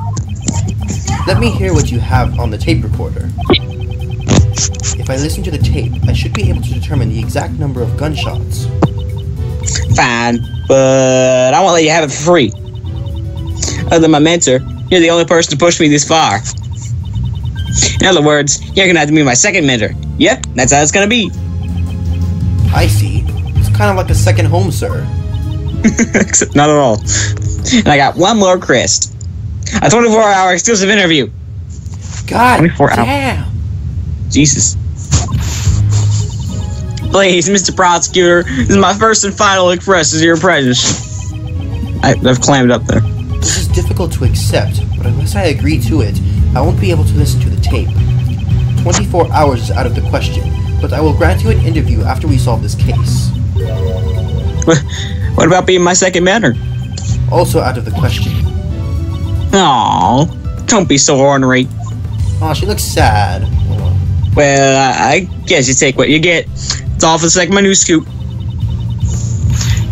Speaker 2: Let me hear what you have on the tape recorder. If I listen to the tape, I should be able to determine the exact number of gunshots.
Speaker 1: Fine, but I won't let you have it for free. Other than my mentor, you're the only person to push me this far. In other words, you're gonna have to be my second mentor. Yep, that's how it's gonna be.
Speaker 2: I see. It's kind of like a second home, sir.
Speaker 1: Except [LAUGHS] not at all. And I got one more crest. A 24 hour exclusive interview.
Speaker 2: God
Speaker 1: 24 hours.
Speaker 2: damn.
Speaker 1: Jesus. Please, Mr. Prosecutor, this is my first and final request as your apprentice. I, I've clammed up there.
Speaker 2: This is difficult to accept, but unless I agree to it, I won't be able to listen to the tape. 24 hours is out of the question. but I will grant you an interview after we solve this case. [LAUGHS]
Speaker 1: What about being my second manner?
Speaker 2: Also out of the question.
Speaker 1: Aww, don't be so ornery.
Speaker 2: Aw, she looks sad.
Speaker 1: Well, I, guess you take what you get. It's all for the sake of my new scoop.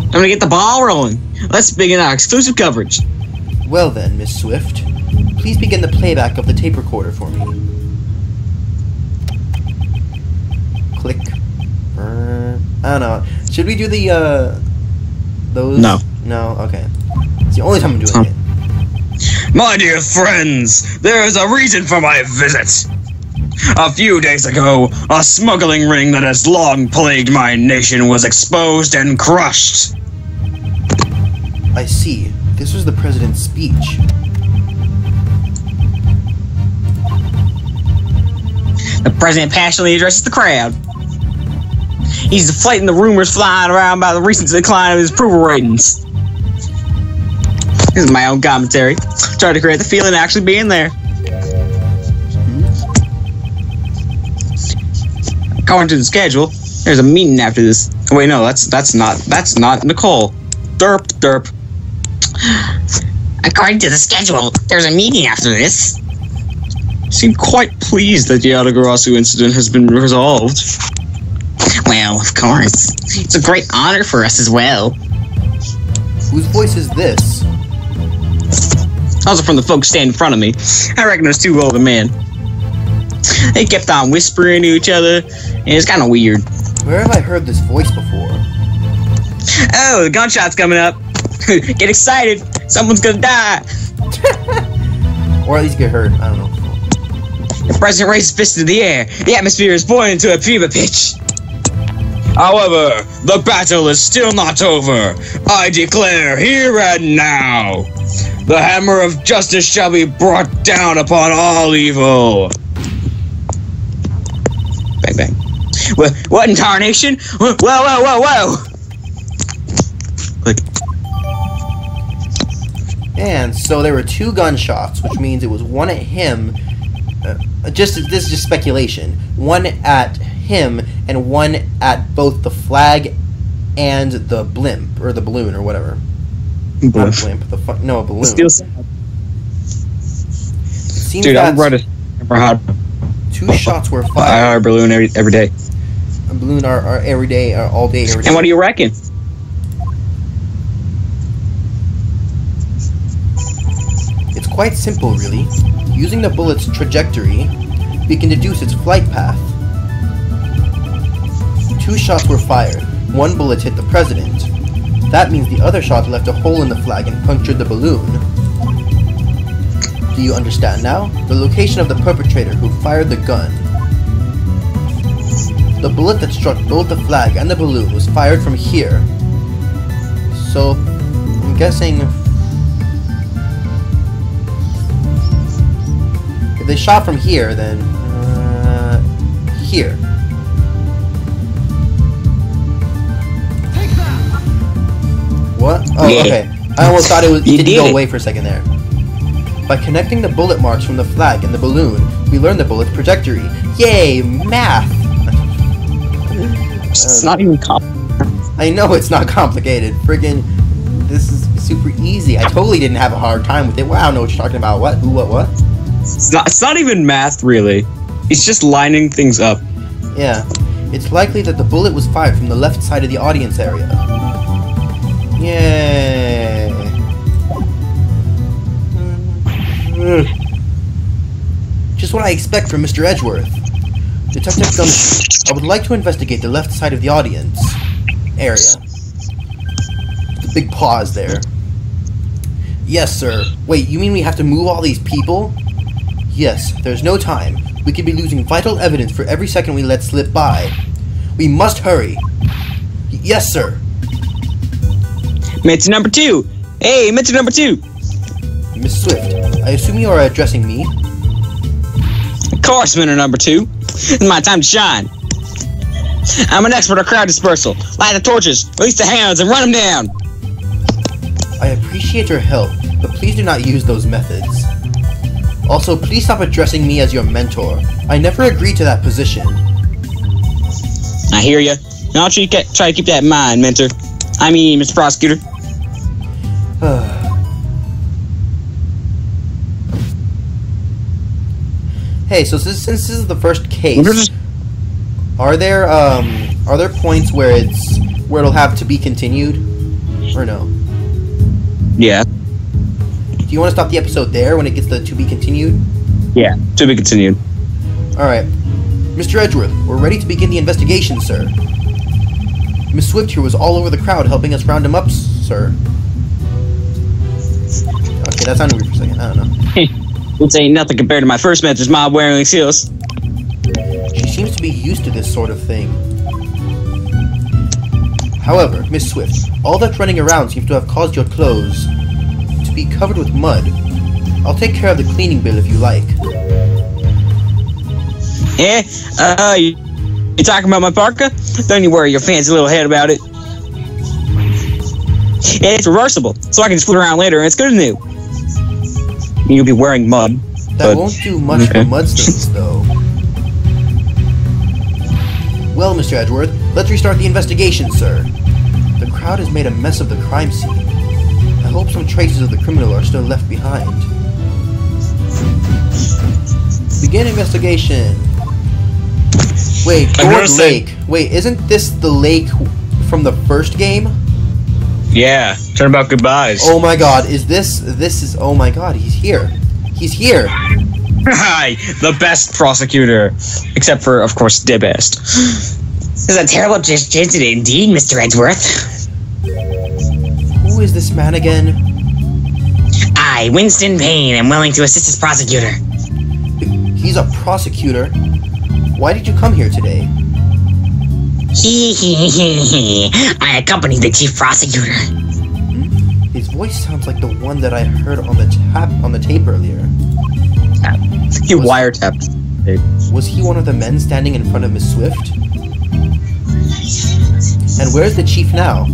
Speaker 1: I'm gonna get the ball rolling. Let's begin our exclusive coverage.
Speaker 2: Well then, Miss Swift, please begin the playback of the tape recorder for me. Click. Uh, I don't know. Should we do the, uh, those?
Speaker 1: No.
Speaker 2: No? Okay. It's the only time I'm doing
Speaker 1: Huh.
Speaker 2: it.
Speaker 1: My dear friends, there is a reason for my visit. A few days ago, a smuggling ring that has long plagued my nation was exposed and crushed.
Speaker 2: I see. This was the president's speech.
Speaker 1: The president passionately addresses the crowd. He's deflating the rumors flying around about the recent decline of his approval ratings. This is my own commentary. Trying to create the feeling of actually being there. According to the schedule, there's a meeting after this. Wait, no, that's that's not that's not Nicole. Derp derp. According to the schedule, there's a meeting after this. Seem quite pleased that the Yatagarasu incident has been resolved. Well, of course. It's a great honor for us as well.
Speaker 2: Whose voice is this?
Speaker 1: Also from the folks standing in front of me. I reckon there's two older men. They kept on whispering to each other, and it's kind of weird.
Speaker 2: Where have I heard this voice before?
Speaker 1: Oh, the gunshot's coming up. [LAUGHS] Get excited. Someone's gonna die. [LAUGHS]
Speaker 2: Or at least get hurt. I don't know.
Speaker 1: The president raised his fist in the air. The atmosphere is boiling to a fever pitch. However, the battle is still not over. I declare here and now. The hammer of justice shall be brought down upon all evil. Bang bang. What, what in tarnation? Whoa, whoa, whoa, whoa! Click.
Speaker 2: And so there were two gunshots, which means it was one at him. Uh, just this is just speculation. One at him and one at both the flag and the blimp or the balloon or whatever. Not a blimp. The fu- no a balloon.
Speaker 1: Still,
Speaker 2: Seems
Speaker 1: dude, I'm running for hot
Speaker 2: two shots were fired.
Speaker 1: our balloon every every day.
Speaker 2: A balloon are, are every day, are all day, every day.
Speaker 1: And what do you reckon?
Speaker 2: It's quite simple, really. Using the bullet's trajectory, we can deduce its flight path. Two shots were fired. One bullet hit the president. That means the other shot left a hole in the flag and punctured the balloon. Do you understand now? The location of the perpetrator who fired the gun. The bullet that struck both the flag and the balloon was fired from here. So, I'm guessing If they shot from here, then uh, here. What? Oh,
Speaker 1: Yeah.
Speaker 2: okay. I almost thought it was.
Speaker 1: You
Speaker 2: It didn't
Speaker 1: did
Speaker 2: go
Speaker 1: it.
Speaker 2: away for a second there. By connecting the bullet marks from the flag and the balloon, we learn the bullet's trajectory. Yay, math!
Speaker 1: It's uh, not even comp.
Speaker 2: I know it's not complicated. Friggin', this is super easy. I totally didn't have a hard time with it. Well, I don't know what you're talking about. What? Who? What? What?
Speaker 1: It's not. It's not even math, really. It's just lining things up.
Speaker 2: Yeah. It's likely that the bullet was fired from the left side of the audience area. Yay. Just what I expect from Mr. Edgeworth. Detective Gumshoe, I would like to investigate the left side of the audience area. The big pause there. Yes, sir. Wait, you mean we have to move all these people? Yes, there's no time. We could be losing vital evidence for every second we let slip by. We must hurry. Y- yes, sir.
Speaker 1: Mentor number two. Hey, mentor number two.
Speaker 2: Miss Swift, I assume you are addressing me?
Speaker 1: Of course, mentor number two. It's my time to shine. I'm an expert at crowd dispersal. Light the torches, release the hounds, and run them down.
Speaker 2: I appreciate your help, but please do not use those methods. Also, please stop addressing me as your mentor. I never agreed to that position.
Speaker 1: I hear you. And I'll try to, get, try to keep that in mind, Mentor. I mean, Mr. Prosecutor. [SIGHS]
Speaker 2: hey, so since, since this is the first case, are there um are there points where it's where it'll have to be continued, or no?
Speaker 1: Yeah.
Speaker 2: Do you want to stop the episode there when it gets the to be continued?
Speaker 1: Yeah. To be continued.
Speaker 2: All right, Mr. Edgeworth, we're ready to begin the investigation, sir. Miss Swift here was all over the crowd helping us round him up, sir. Okay, that sounded weird for a second. I don't know. [LAUGHS]
Speaker 1: This ain't nothing compared to my first mentor's mob wearing seals.
Speaker 2: She seems to be used to this sort of thing. However, Miss Swift, all that running around seems to have caused your clothes to be covered with mud. I'll take care of the cleaning bill if you like.
Speaker 1: Eh? Uh, you, talking about my parka? Don't you worry your fancy little head about it. And it's reversible, so I can just flip around later and it's good and new. You'll be wearing mud.
Speaker 2: That
Speaker 1: But-
Speaker 2: won't do much
Speaker 1: okay.
Speaker 2: for mud stains, [LAUGHS] though. Well, Mr. Edgeworth, let's restart the investigation, sir. The crowd has made a mess of the crime scene. I hope some traces of the criminal are still left behind. Begin investigation. Wait,
Speaker 1: I'm gonna
Speaker 2: Gourd
Speaker 1: say-
Speaker 2: Lake. Wait, isn't this the lake from the first game?
Speaker 1: Yeah, Turnabout Goodbyes.
Speaker 2: Oh my god, is this this is oh my god, he's here. He's here.
Speaker 1: Hi, the best prosecutor. Except for, of course, the best.
Speaker 3: This is a terrible just incident indeed, Mr. Edgeworth.
Speaker 2: Who is this man again?
Speaker 3: I, Winston Payne, am willing to assist as prosecutor.
Speaker 2: He's a prosecutor. Why did you come here today?
Speaker 3: Hee hee hee hee. I accompany the chief prosecutor. Hmm?
Speaker 2: His voice sounds like the one that I heard on the tap on the tape earlier.
Speaker 1: He wiretapped.
Speaker 2: Was he one of the men standing in front of Miss Swift? And where's the chief now?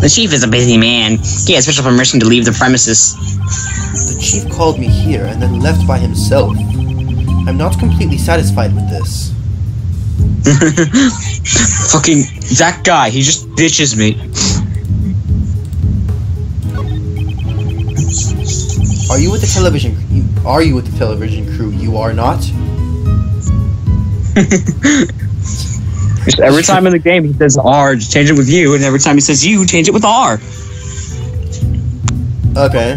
Speaker 3: The chief is a busy man. He has special permission to leave the premises.
Speaker 2: The chief called me here and then left by himself. I'm not completely satisfied with this. [LAUGHS]
Speaker 1: Fucking that guy, he just ditches me.
Speaker 2: Are you with the television? Are you with the television crew? You are not. [LAUGHS]
Speaker 1: Every time in the game he says R, just change it with you, and every time he says you, change it with R.
Speaker 2: Okay.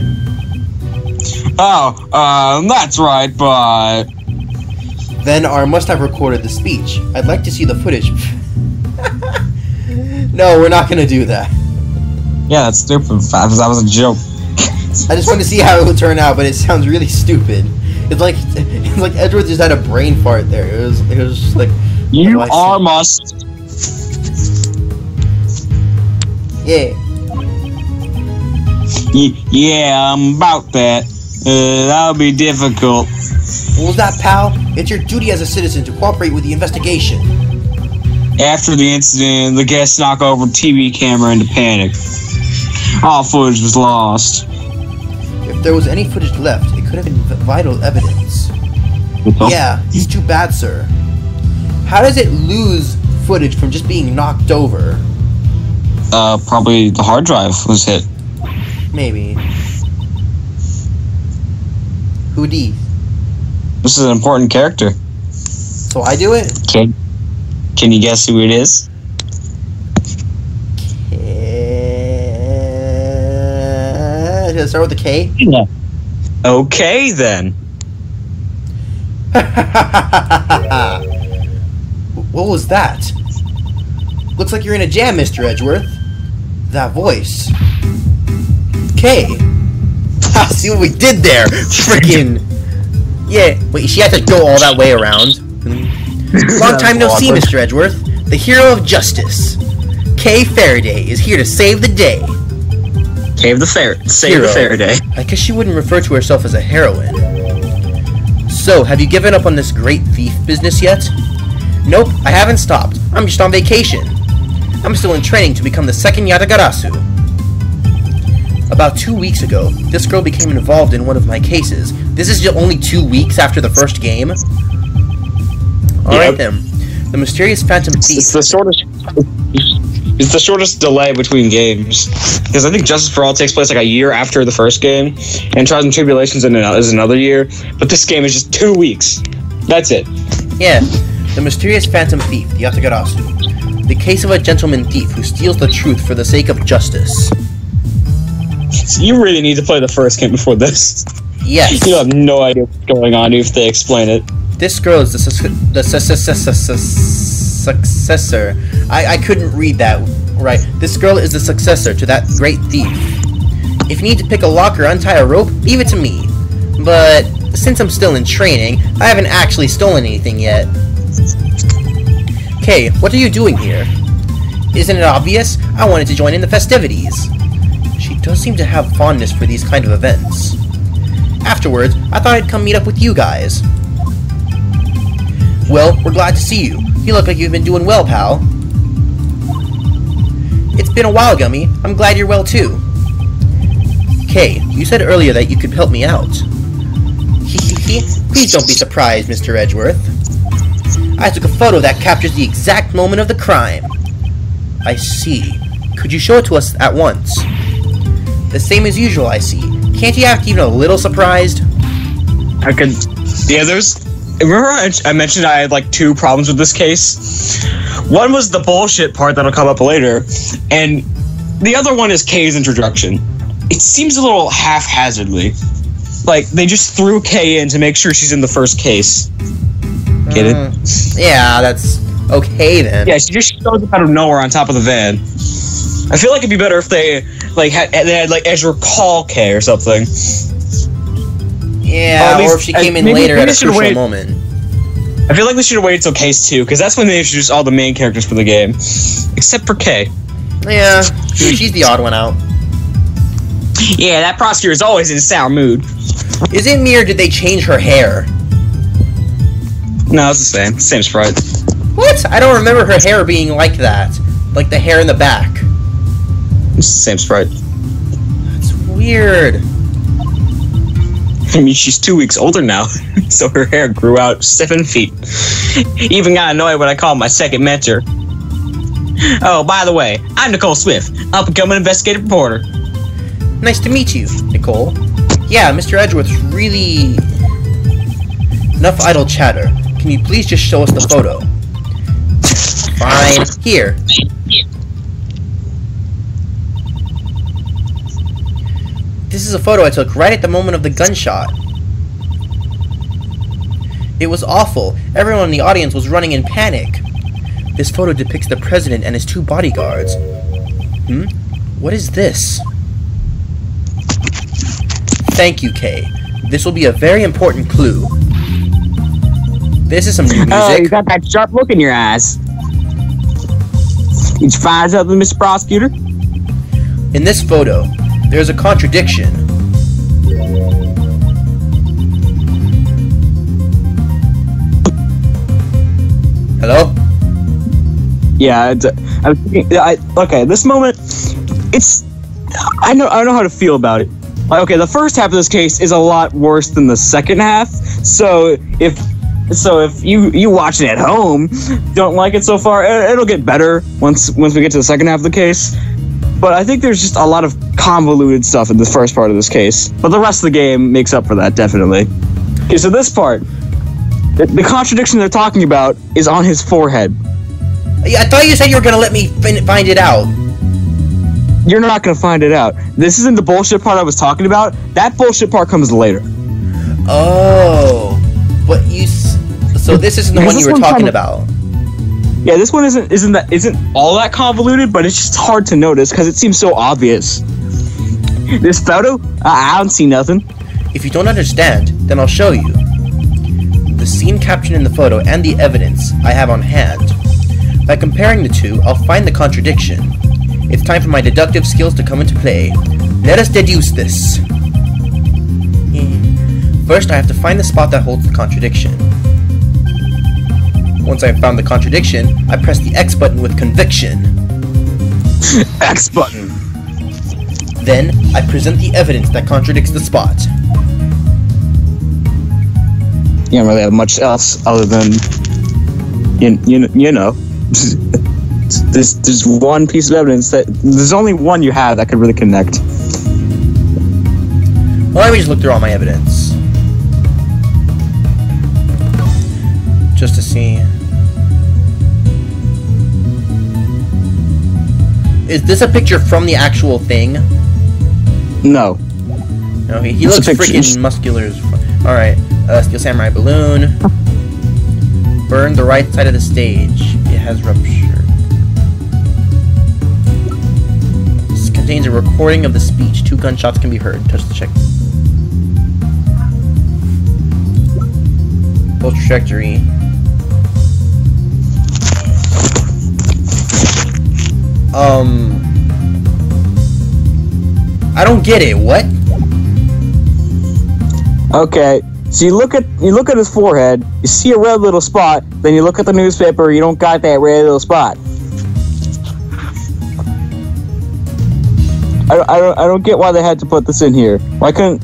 Speaker 1: Oh, um, that's right, but
Speaker 2: Then R must have recorded the speech. I'd like to see the footage. [LAUGHS] no, we're not gonna do that.
Speaker 1: yeah, that's stupid. That was, that was a joke. [LAUGHS]
Speaker 2: I just want to see how it would turn out, but it sounds really stupid. It's like it's like Edward just had a brain fart there. It was it was just like
Speaker 1: You
Speaker 2: What do I
Speaker 1: are
Speaker 2: say?
Speaker 1: must.
Speaker 2: yeah.
Speaker 1: Y- yeah, I'm about that. Uh, that'll be difficult.
Speaker 2: What was that, pal? It's your duty as a citizen to cooperate with the investigation.
Speaker 1: After the incident, the guests knocked over TV camera into panic. All footage was lost.
Speaker 2: If there was any footage left, it could have been vital evidence. Yeah, it's too bad, sir. How does it lose footage from just being knocked over?
Speaker 1: Uh, probably the hard drive was hit.
Speaker 2: Maybe. Who D?
Speaker 1: This is an important character.
Speaker 2: So I do it?
Speaker 1: Can, can you guess who it is?
Speaker 2: Uh, Does it start with a K?
Speaker 1: Yeah. Okay, then. [LAUGHS]
Speaker 2: what was that? Looks like you're in a jam, Mr. Edgeworth. That voice. K. See what we did there? Freaking. Yeah. Wait, she had to go all that way around. [LAUGHS] Long time no see, Mr. Edgeworth. The hero of justice. Kay Faraday is here to save the day.
Speaker 1: Cave the fair. Save
Speaker 2: Hero.
Speaker 1: the Faraday.
Speaker 2: I guess she wouldn't refer to herself as a heroine. So, have you given up on this great thief business yet? Nope, I haven't stopped. I'm just on vacation. I'm still in training to become the second Yatagarasu. About two weeks ago, this girl became involved in one of my cases. This is just only two weeks after the first game? Alright
Speaker 1: Yep.
Speaker 2: then. The mysterious phantom thief.
Speaker 1: It's the shortest. It's the shortest delay between games because I think Justice for All takes place like a year after the first game, and Trials and Tribulations is another year. But this game is just two weeks. That's it.
Speaker 2: Yeah, the mysterious phantom thief, the Yatagarasu. The case of a gentleman thief who steals the truth for the sake of justice.
Speaker 1: So [LAUGHS] you really need to play the first game before this.
Speaker 2: Yes,
Speaker 1: You have no idea what's going on if they explain it.
Speaker 2: this girl is the, sus- the sus- sus- successor. I-, I couldn't read that right. This girl is the successor to that great thief. If you need to pick a lock or untie a rope, leave it to me. But since I'm still in training, I haven't actually stolen anything yet. Kay, what are you doing here? Isn't it obvious? I wanted to join in the festivities. She does seem to have fondness for these kind of events. Afterwards, I thought I'd come meet up with you guys. Well, we're glad to see you. You look like you've been doing well, pal. It's been a while, Gummy. I'm glad you're well too. Kay, you said earlier that you could help me out. Please don't be surprised, Mr. Edgeworth. I took a photo that captures the exact moment of the crime. I see. Could you show it to us at once? The same as usual, I see. Can't you act even a little surprised?
Speaker 1: I could. Yeah, there's. Remember, I, I mentioned I had like two problems with this case. One was the bullshit part that'll come up later, and the other one is Kay's introduction. It seems a little haphazardly. Like they just threw Kay in to make sure she's in the first case. Get it?
Speaker 2: Mm, yeah, that's okay then.
Speaker 1: Yeah, she just shows up out of nowhere on top of the van. I feel like it'd be better if they like had they had like Ezra call Kay or something.
Speaker 2: Yeah,
Speaker 1: Or at
Speaker 2: or if she came in
Speaker 1: maybe-
Speaker 2: later
Speaker 1: maybe
Speaker 2: at a crucial
Speaker 1: wait.
Speaker 2: moment.
Speaker 1: I feel like they should have waited till case two because that's when they introduced all the main characters for the game, except for Kay.
Speaker 2: Yeah, she's the odd one out.
Speaker 1: Yeah, that prosecutor is always in a sour mood.
Speaker 2: Is it me or did they change her hair?
Speaker 1: No, it's the same. Same sprite.
Speaker 2: What? I don't remember her hair being like that. Like the hair in the back.
Speaker 1: It's the same sprite.
Speaker 2: It's weird.
Speaker 1: I mean, she's two weeks older now, [LAUGHS] so her hair grew out seven feet. Even got annoyed when I called my second mentor. Oh, by the way, I'm Nicole Swift, up and coming investigative reporter.
Speaker 2: Nice to meet you, Nicole. Yeah, Mr. Edgeworth's really. Enough idle chatter. Can you please just show us the photo? Fine. Here. This is a photo I took right at the moment of the gunshot. It was awful. Everyone in the audience was running in panic. This photo depicts the president and his two bodyguards. Hmm? What is this? Thank you, Kay. This will be a very important clue. This is some new music.
Speaker 1: Oh, you got that sharp look in your eyes. Did you find something, Mr. Prosecutor?
Speaker 2: In this photo, there's a contradiction. Hello?
Speaker 1: Yeah, it's, I okay, this moment, it's, I know, I don't know how to feel about it. Like, okay, the first half of this case is a lot worse than the second half. So if, so if you you watch it at home, don't like it so far, it, it'll get better once once we get to the second half of the case. But I think there's just a lot of convoluted stuff in the first part of this case. But the rest of the game makes up for that definitely. Okay, so this part, the, the contradiction they're talking about is on his forehead.
Speaker 2: Yeah, I thought you said you were gonna let me fin- find it out.
Speaker 1: You're not gonna find it out. This isn't the bullshit part I was talking about. That bullshit part comes later.
Speaker 2: Oh, but you. S- so this isn't the one you were talking about.
Speaker 1: Yeah, this one isn't isn't that isn't all that convoluted, but it's just hard to notice because it seems so obvious. This photo, I I don't see nothing.
Speaker 2: If you don't understand, then I'll show you. The scene captured in the photo and the evidence I have on hand. By comparing the two, I'll find the contradiction. It's time for my deductive skills to come into play. Let us deduce this. Hmm. First, I have to find the spot that holds the contradiction. Once I've found the contradiction, I press the X button with conviction. [LAUGHS]
Speaker 1: X button.
Speaker 2: Then, I present the evidence that contradicts the spot.
Speaker 1: You don't really have much else other than you, you, you know. [LAUGHS] there's, there's one piece of evidence that there's only one you have that could really connect.
Speaker 2: Well, let me just look through all my evidence. Just to see. Is this a picture from the actual thing?
Speaker 1: No.
Speaker 2: No, he, he looks freaking muscular as fuck. Alright, uh, Steel Samurai Balloon. Burn the right side of the stage. It has ruptured. This contains a recording of the speech. Two gunshots can be heard. Touch the check. Full trajectory. Um. I don't get it. What?
Speaker 1: Okay. So you look at you look at his forehead, you see a red little spot, then you look at the newspaper, you don't got that red little spot. I, don't- I don't I don't get why they had to put this in here. Why couldn't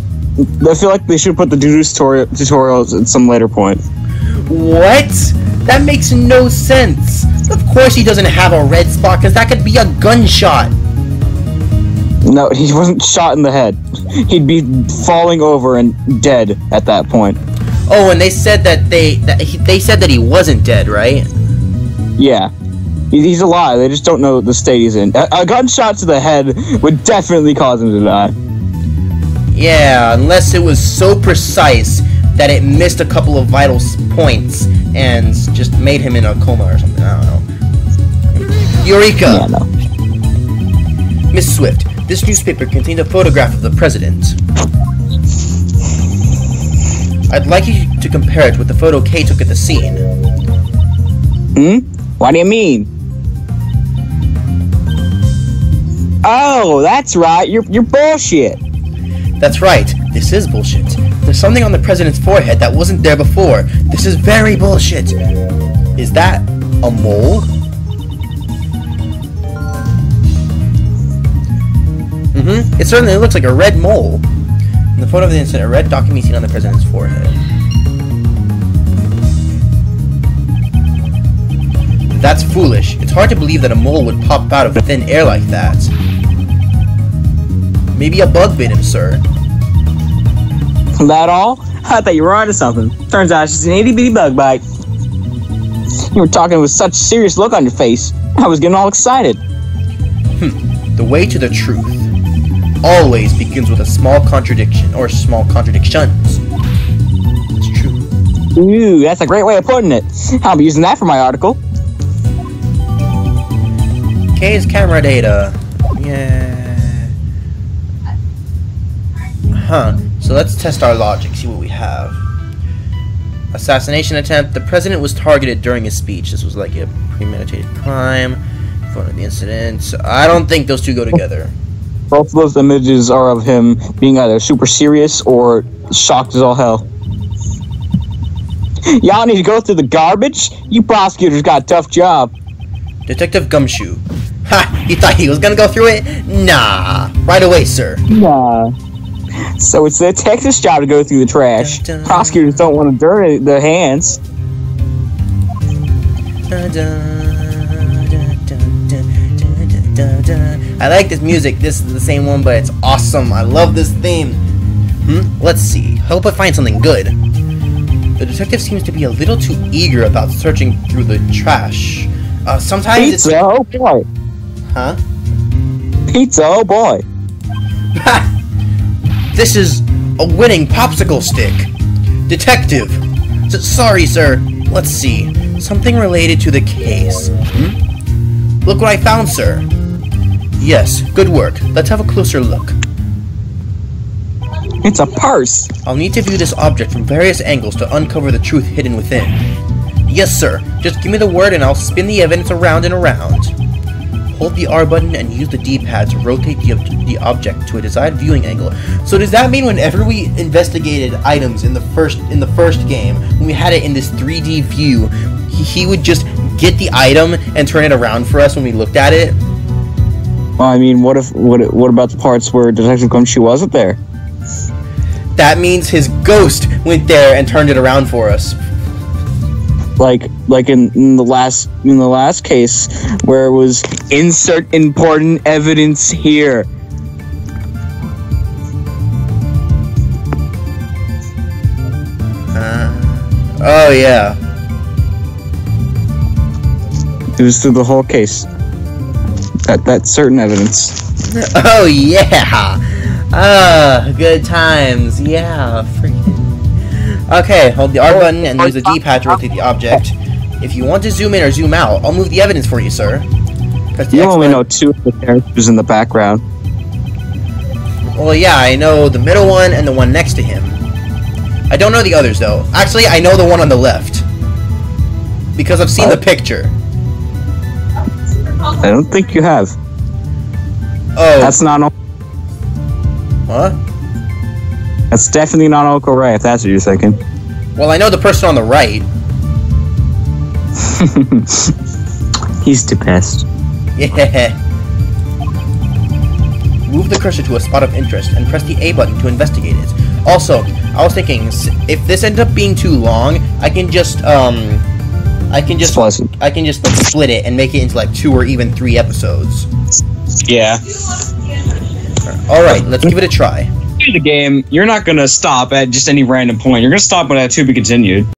Speaker 1: I feel like they should put the Doodoo tutorial tutorials at some later point.
Speaker 2: What? That makes no sense. Of course he doesn't have a red spot, because that could be a gunshot.
Speaker 1: No, he wasn't shot in the head. He'd be falling over and dead at that point.
Speaker 2: Oh, and they said that they that he, they said that he wasn't dead, right?
Speaker 1: Yeah. He- He's alive. They just don't know the state he's in. A, a gunshot to the head would definitely cause him to die.
Speaker 2: Yeah, unless it was so precise that it missed a couple of vital points and just made him in a coma or something. I don't know. Eureka!
Speaker 1: Yeah, no.
Speaker 2: Miss Swift, this newspaper contained a photograph of the president. I'd like you to compare it with the photo Kay took at the scene.
Speaker 1: Hmm? What do you mean? Oh, that's right. You're you're bullshit.
Speaker 2: That's right, this is bullshit. There's something on the president's forehead that wasn't there before. This is very bullshit. Is that a mole? Mm-hmm. It certainly looks like a red mole. In the photo of the incident, a red dot can be seen on the president's forehead. That's foolish. It's hard to believe that a mole would pop out of thin air like that. Maybe a bug bit him, sir.
Speaker 1: That all? I thought you were onto something. Turns out it's just an itty bitty bug bite. You were talking with such serious look on your face. I was getting all excited.
Speaker 2: The way to the truth always begins with a small contradiction or small contradictions. It's true.
Speaker 1: Ooh, that's a great way of putting it. I'll be using that for my article.
Speaker 2: Kay's camera data. Yeah. Huh. So let's test our logic, see what we have. Assassination attempt. The president was targeted during his speech. This was like a premeditated crime. Phone of the incident. I don't think those two go together.
Speaker 1: Both of those images are of him being either super serious or shocked as all hell. Y'all need to go through the garbage? You prosecutors got a tough job.
Speaker 2: Detective Gumshoe. Ha! You thought he was gonna go through it? Nah. Right away, sir.
Speaker 1: Nah. So it's the detective's job to go through the trash.
Speaker 2: Dun, dun.
Speaker 1: Prosecutors don't want to dirty their hands.
Speaker 2: I like this music. This is the same one, but it's awesome. I love this theme. Hmm? Let's see. Hope I find something good. The detective seems to be a little too eager about searching through the trash. Uh, sometimes it's.
Speaker 1: Pizza, oh boy.
Speaker 2: Huh?
Speaker 1: Pizza, oh boy. [LAUGHS]
Speaker 2: This is a winning popsicle stick. Detective. S- sorry, sir. Let's see. Something related to the case. Hmm? Look what I found, sir. Yes, good work. Let's have a closer look.
Speaker 1: It's a purse.
Speaker 2: I'll need to view this object from various angles to uncover the truth hidden within. Yes, sir. Just give me the word and I'll spin the evidence around and around. Hold the R button and use the D-pad to rotate the, ob- the object to a desired viewing angle. So does that mean whenever we investigated items in the first in the first game, when we had it in this 3D view, he, he would just get the item and turn it around for us when we looked at it?
Speaker 1: Well, I mean, what if what what about the parts where Detective Gumshoe wasn't there?
Speaker 2: That means his ghost went there and turned it around for us.
Speaker 1: like like in, in the last in the last case where it was insert important evidence here.
Speaker 2: Uh, oh yeah.
Speaker 1: It was through the whole case. That that certain evidence. [LAUGHS]
Speaker 2: Oh yeah. Ah, good times. Yeah, freaking. Okay, hold the R button and use the D-pad to rotate the object. If you want to zoom in or zoom out, I'll move the evidence for you, sir. Press the
Speaker 1: You
Speaker 2: X
Speaker 1: only
Speaker 2: button.
Speaker 1: know two of the characters in the background.
Speaker 2: Well, yeah, I know the middle one and the one next to him. I don't know the others though. Actually, I know the one on the left because I've seen the picture.
Speaker 1: I don't think you have.
Speaker 2: Oh,
Speaker 1: That's not. Al-
Speaker 2: what?
Speaker 1: That's definitely not Uncle Ray. If that's what you're thinking.
Speaker 2: Well, I know the person on the right. [LAUGHS]
Speaker 1: He's depressed.
Speaker 2: Yeah. Move the cursor to a spot of interest and press the A button to investigate it. Also, I was thinking, if this ends up being too long, I can just, um, I can just,
Speaker 1: Splice.
Speaker 2: I can just like, split it and make it into like two or even three episodes.
Speaker 1: Yeah.
Speaker 2: All right, let's give it a try.
Speaker 1: The game, you're not gonna stop at just any random point. You're gonna stop at a to be continued.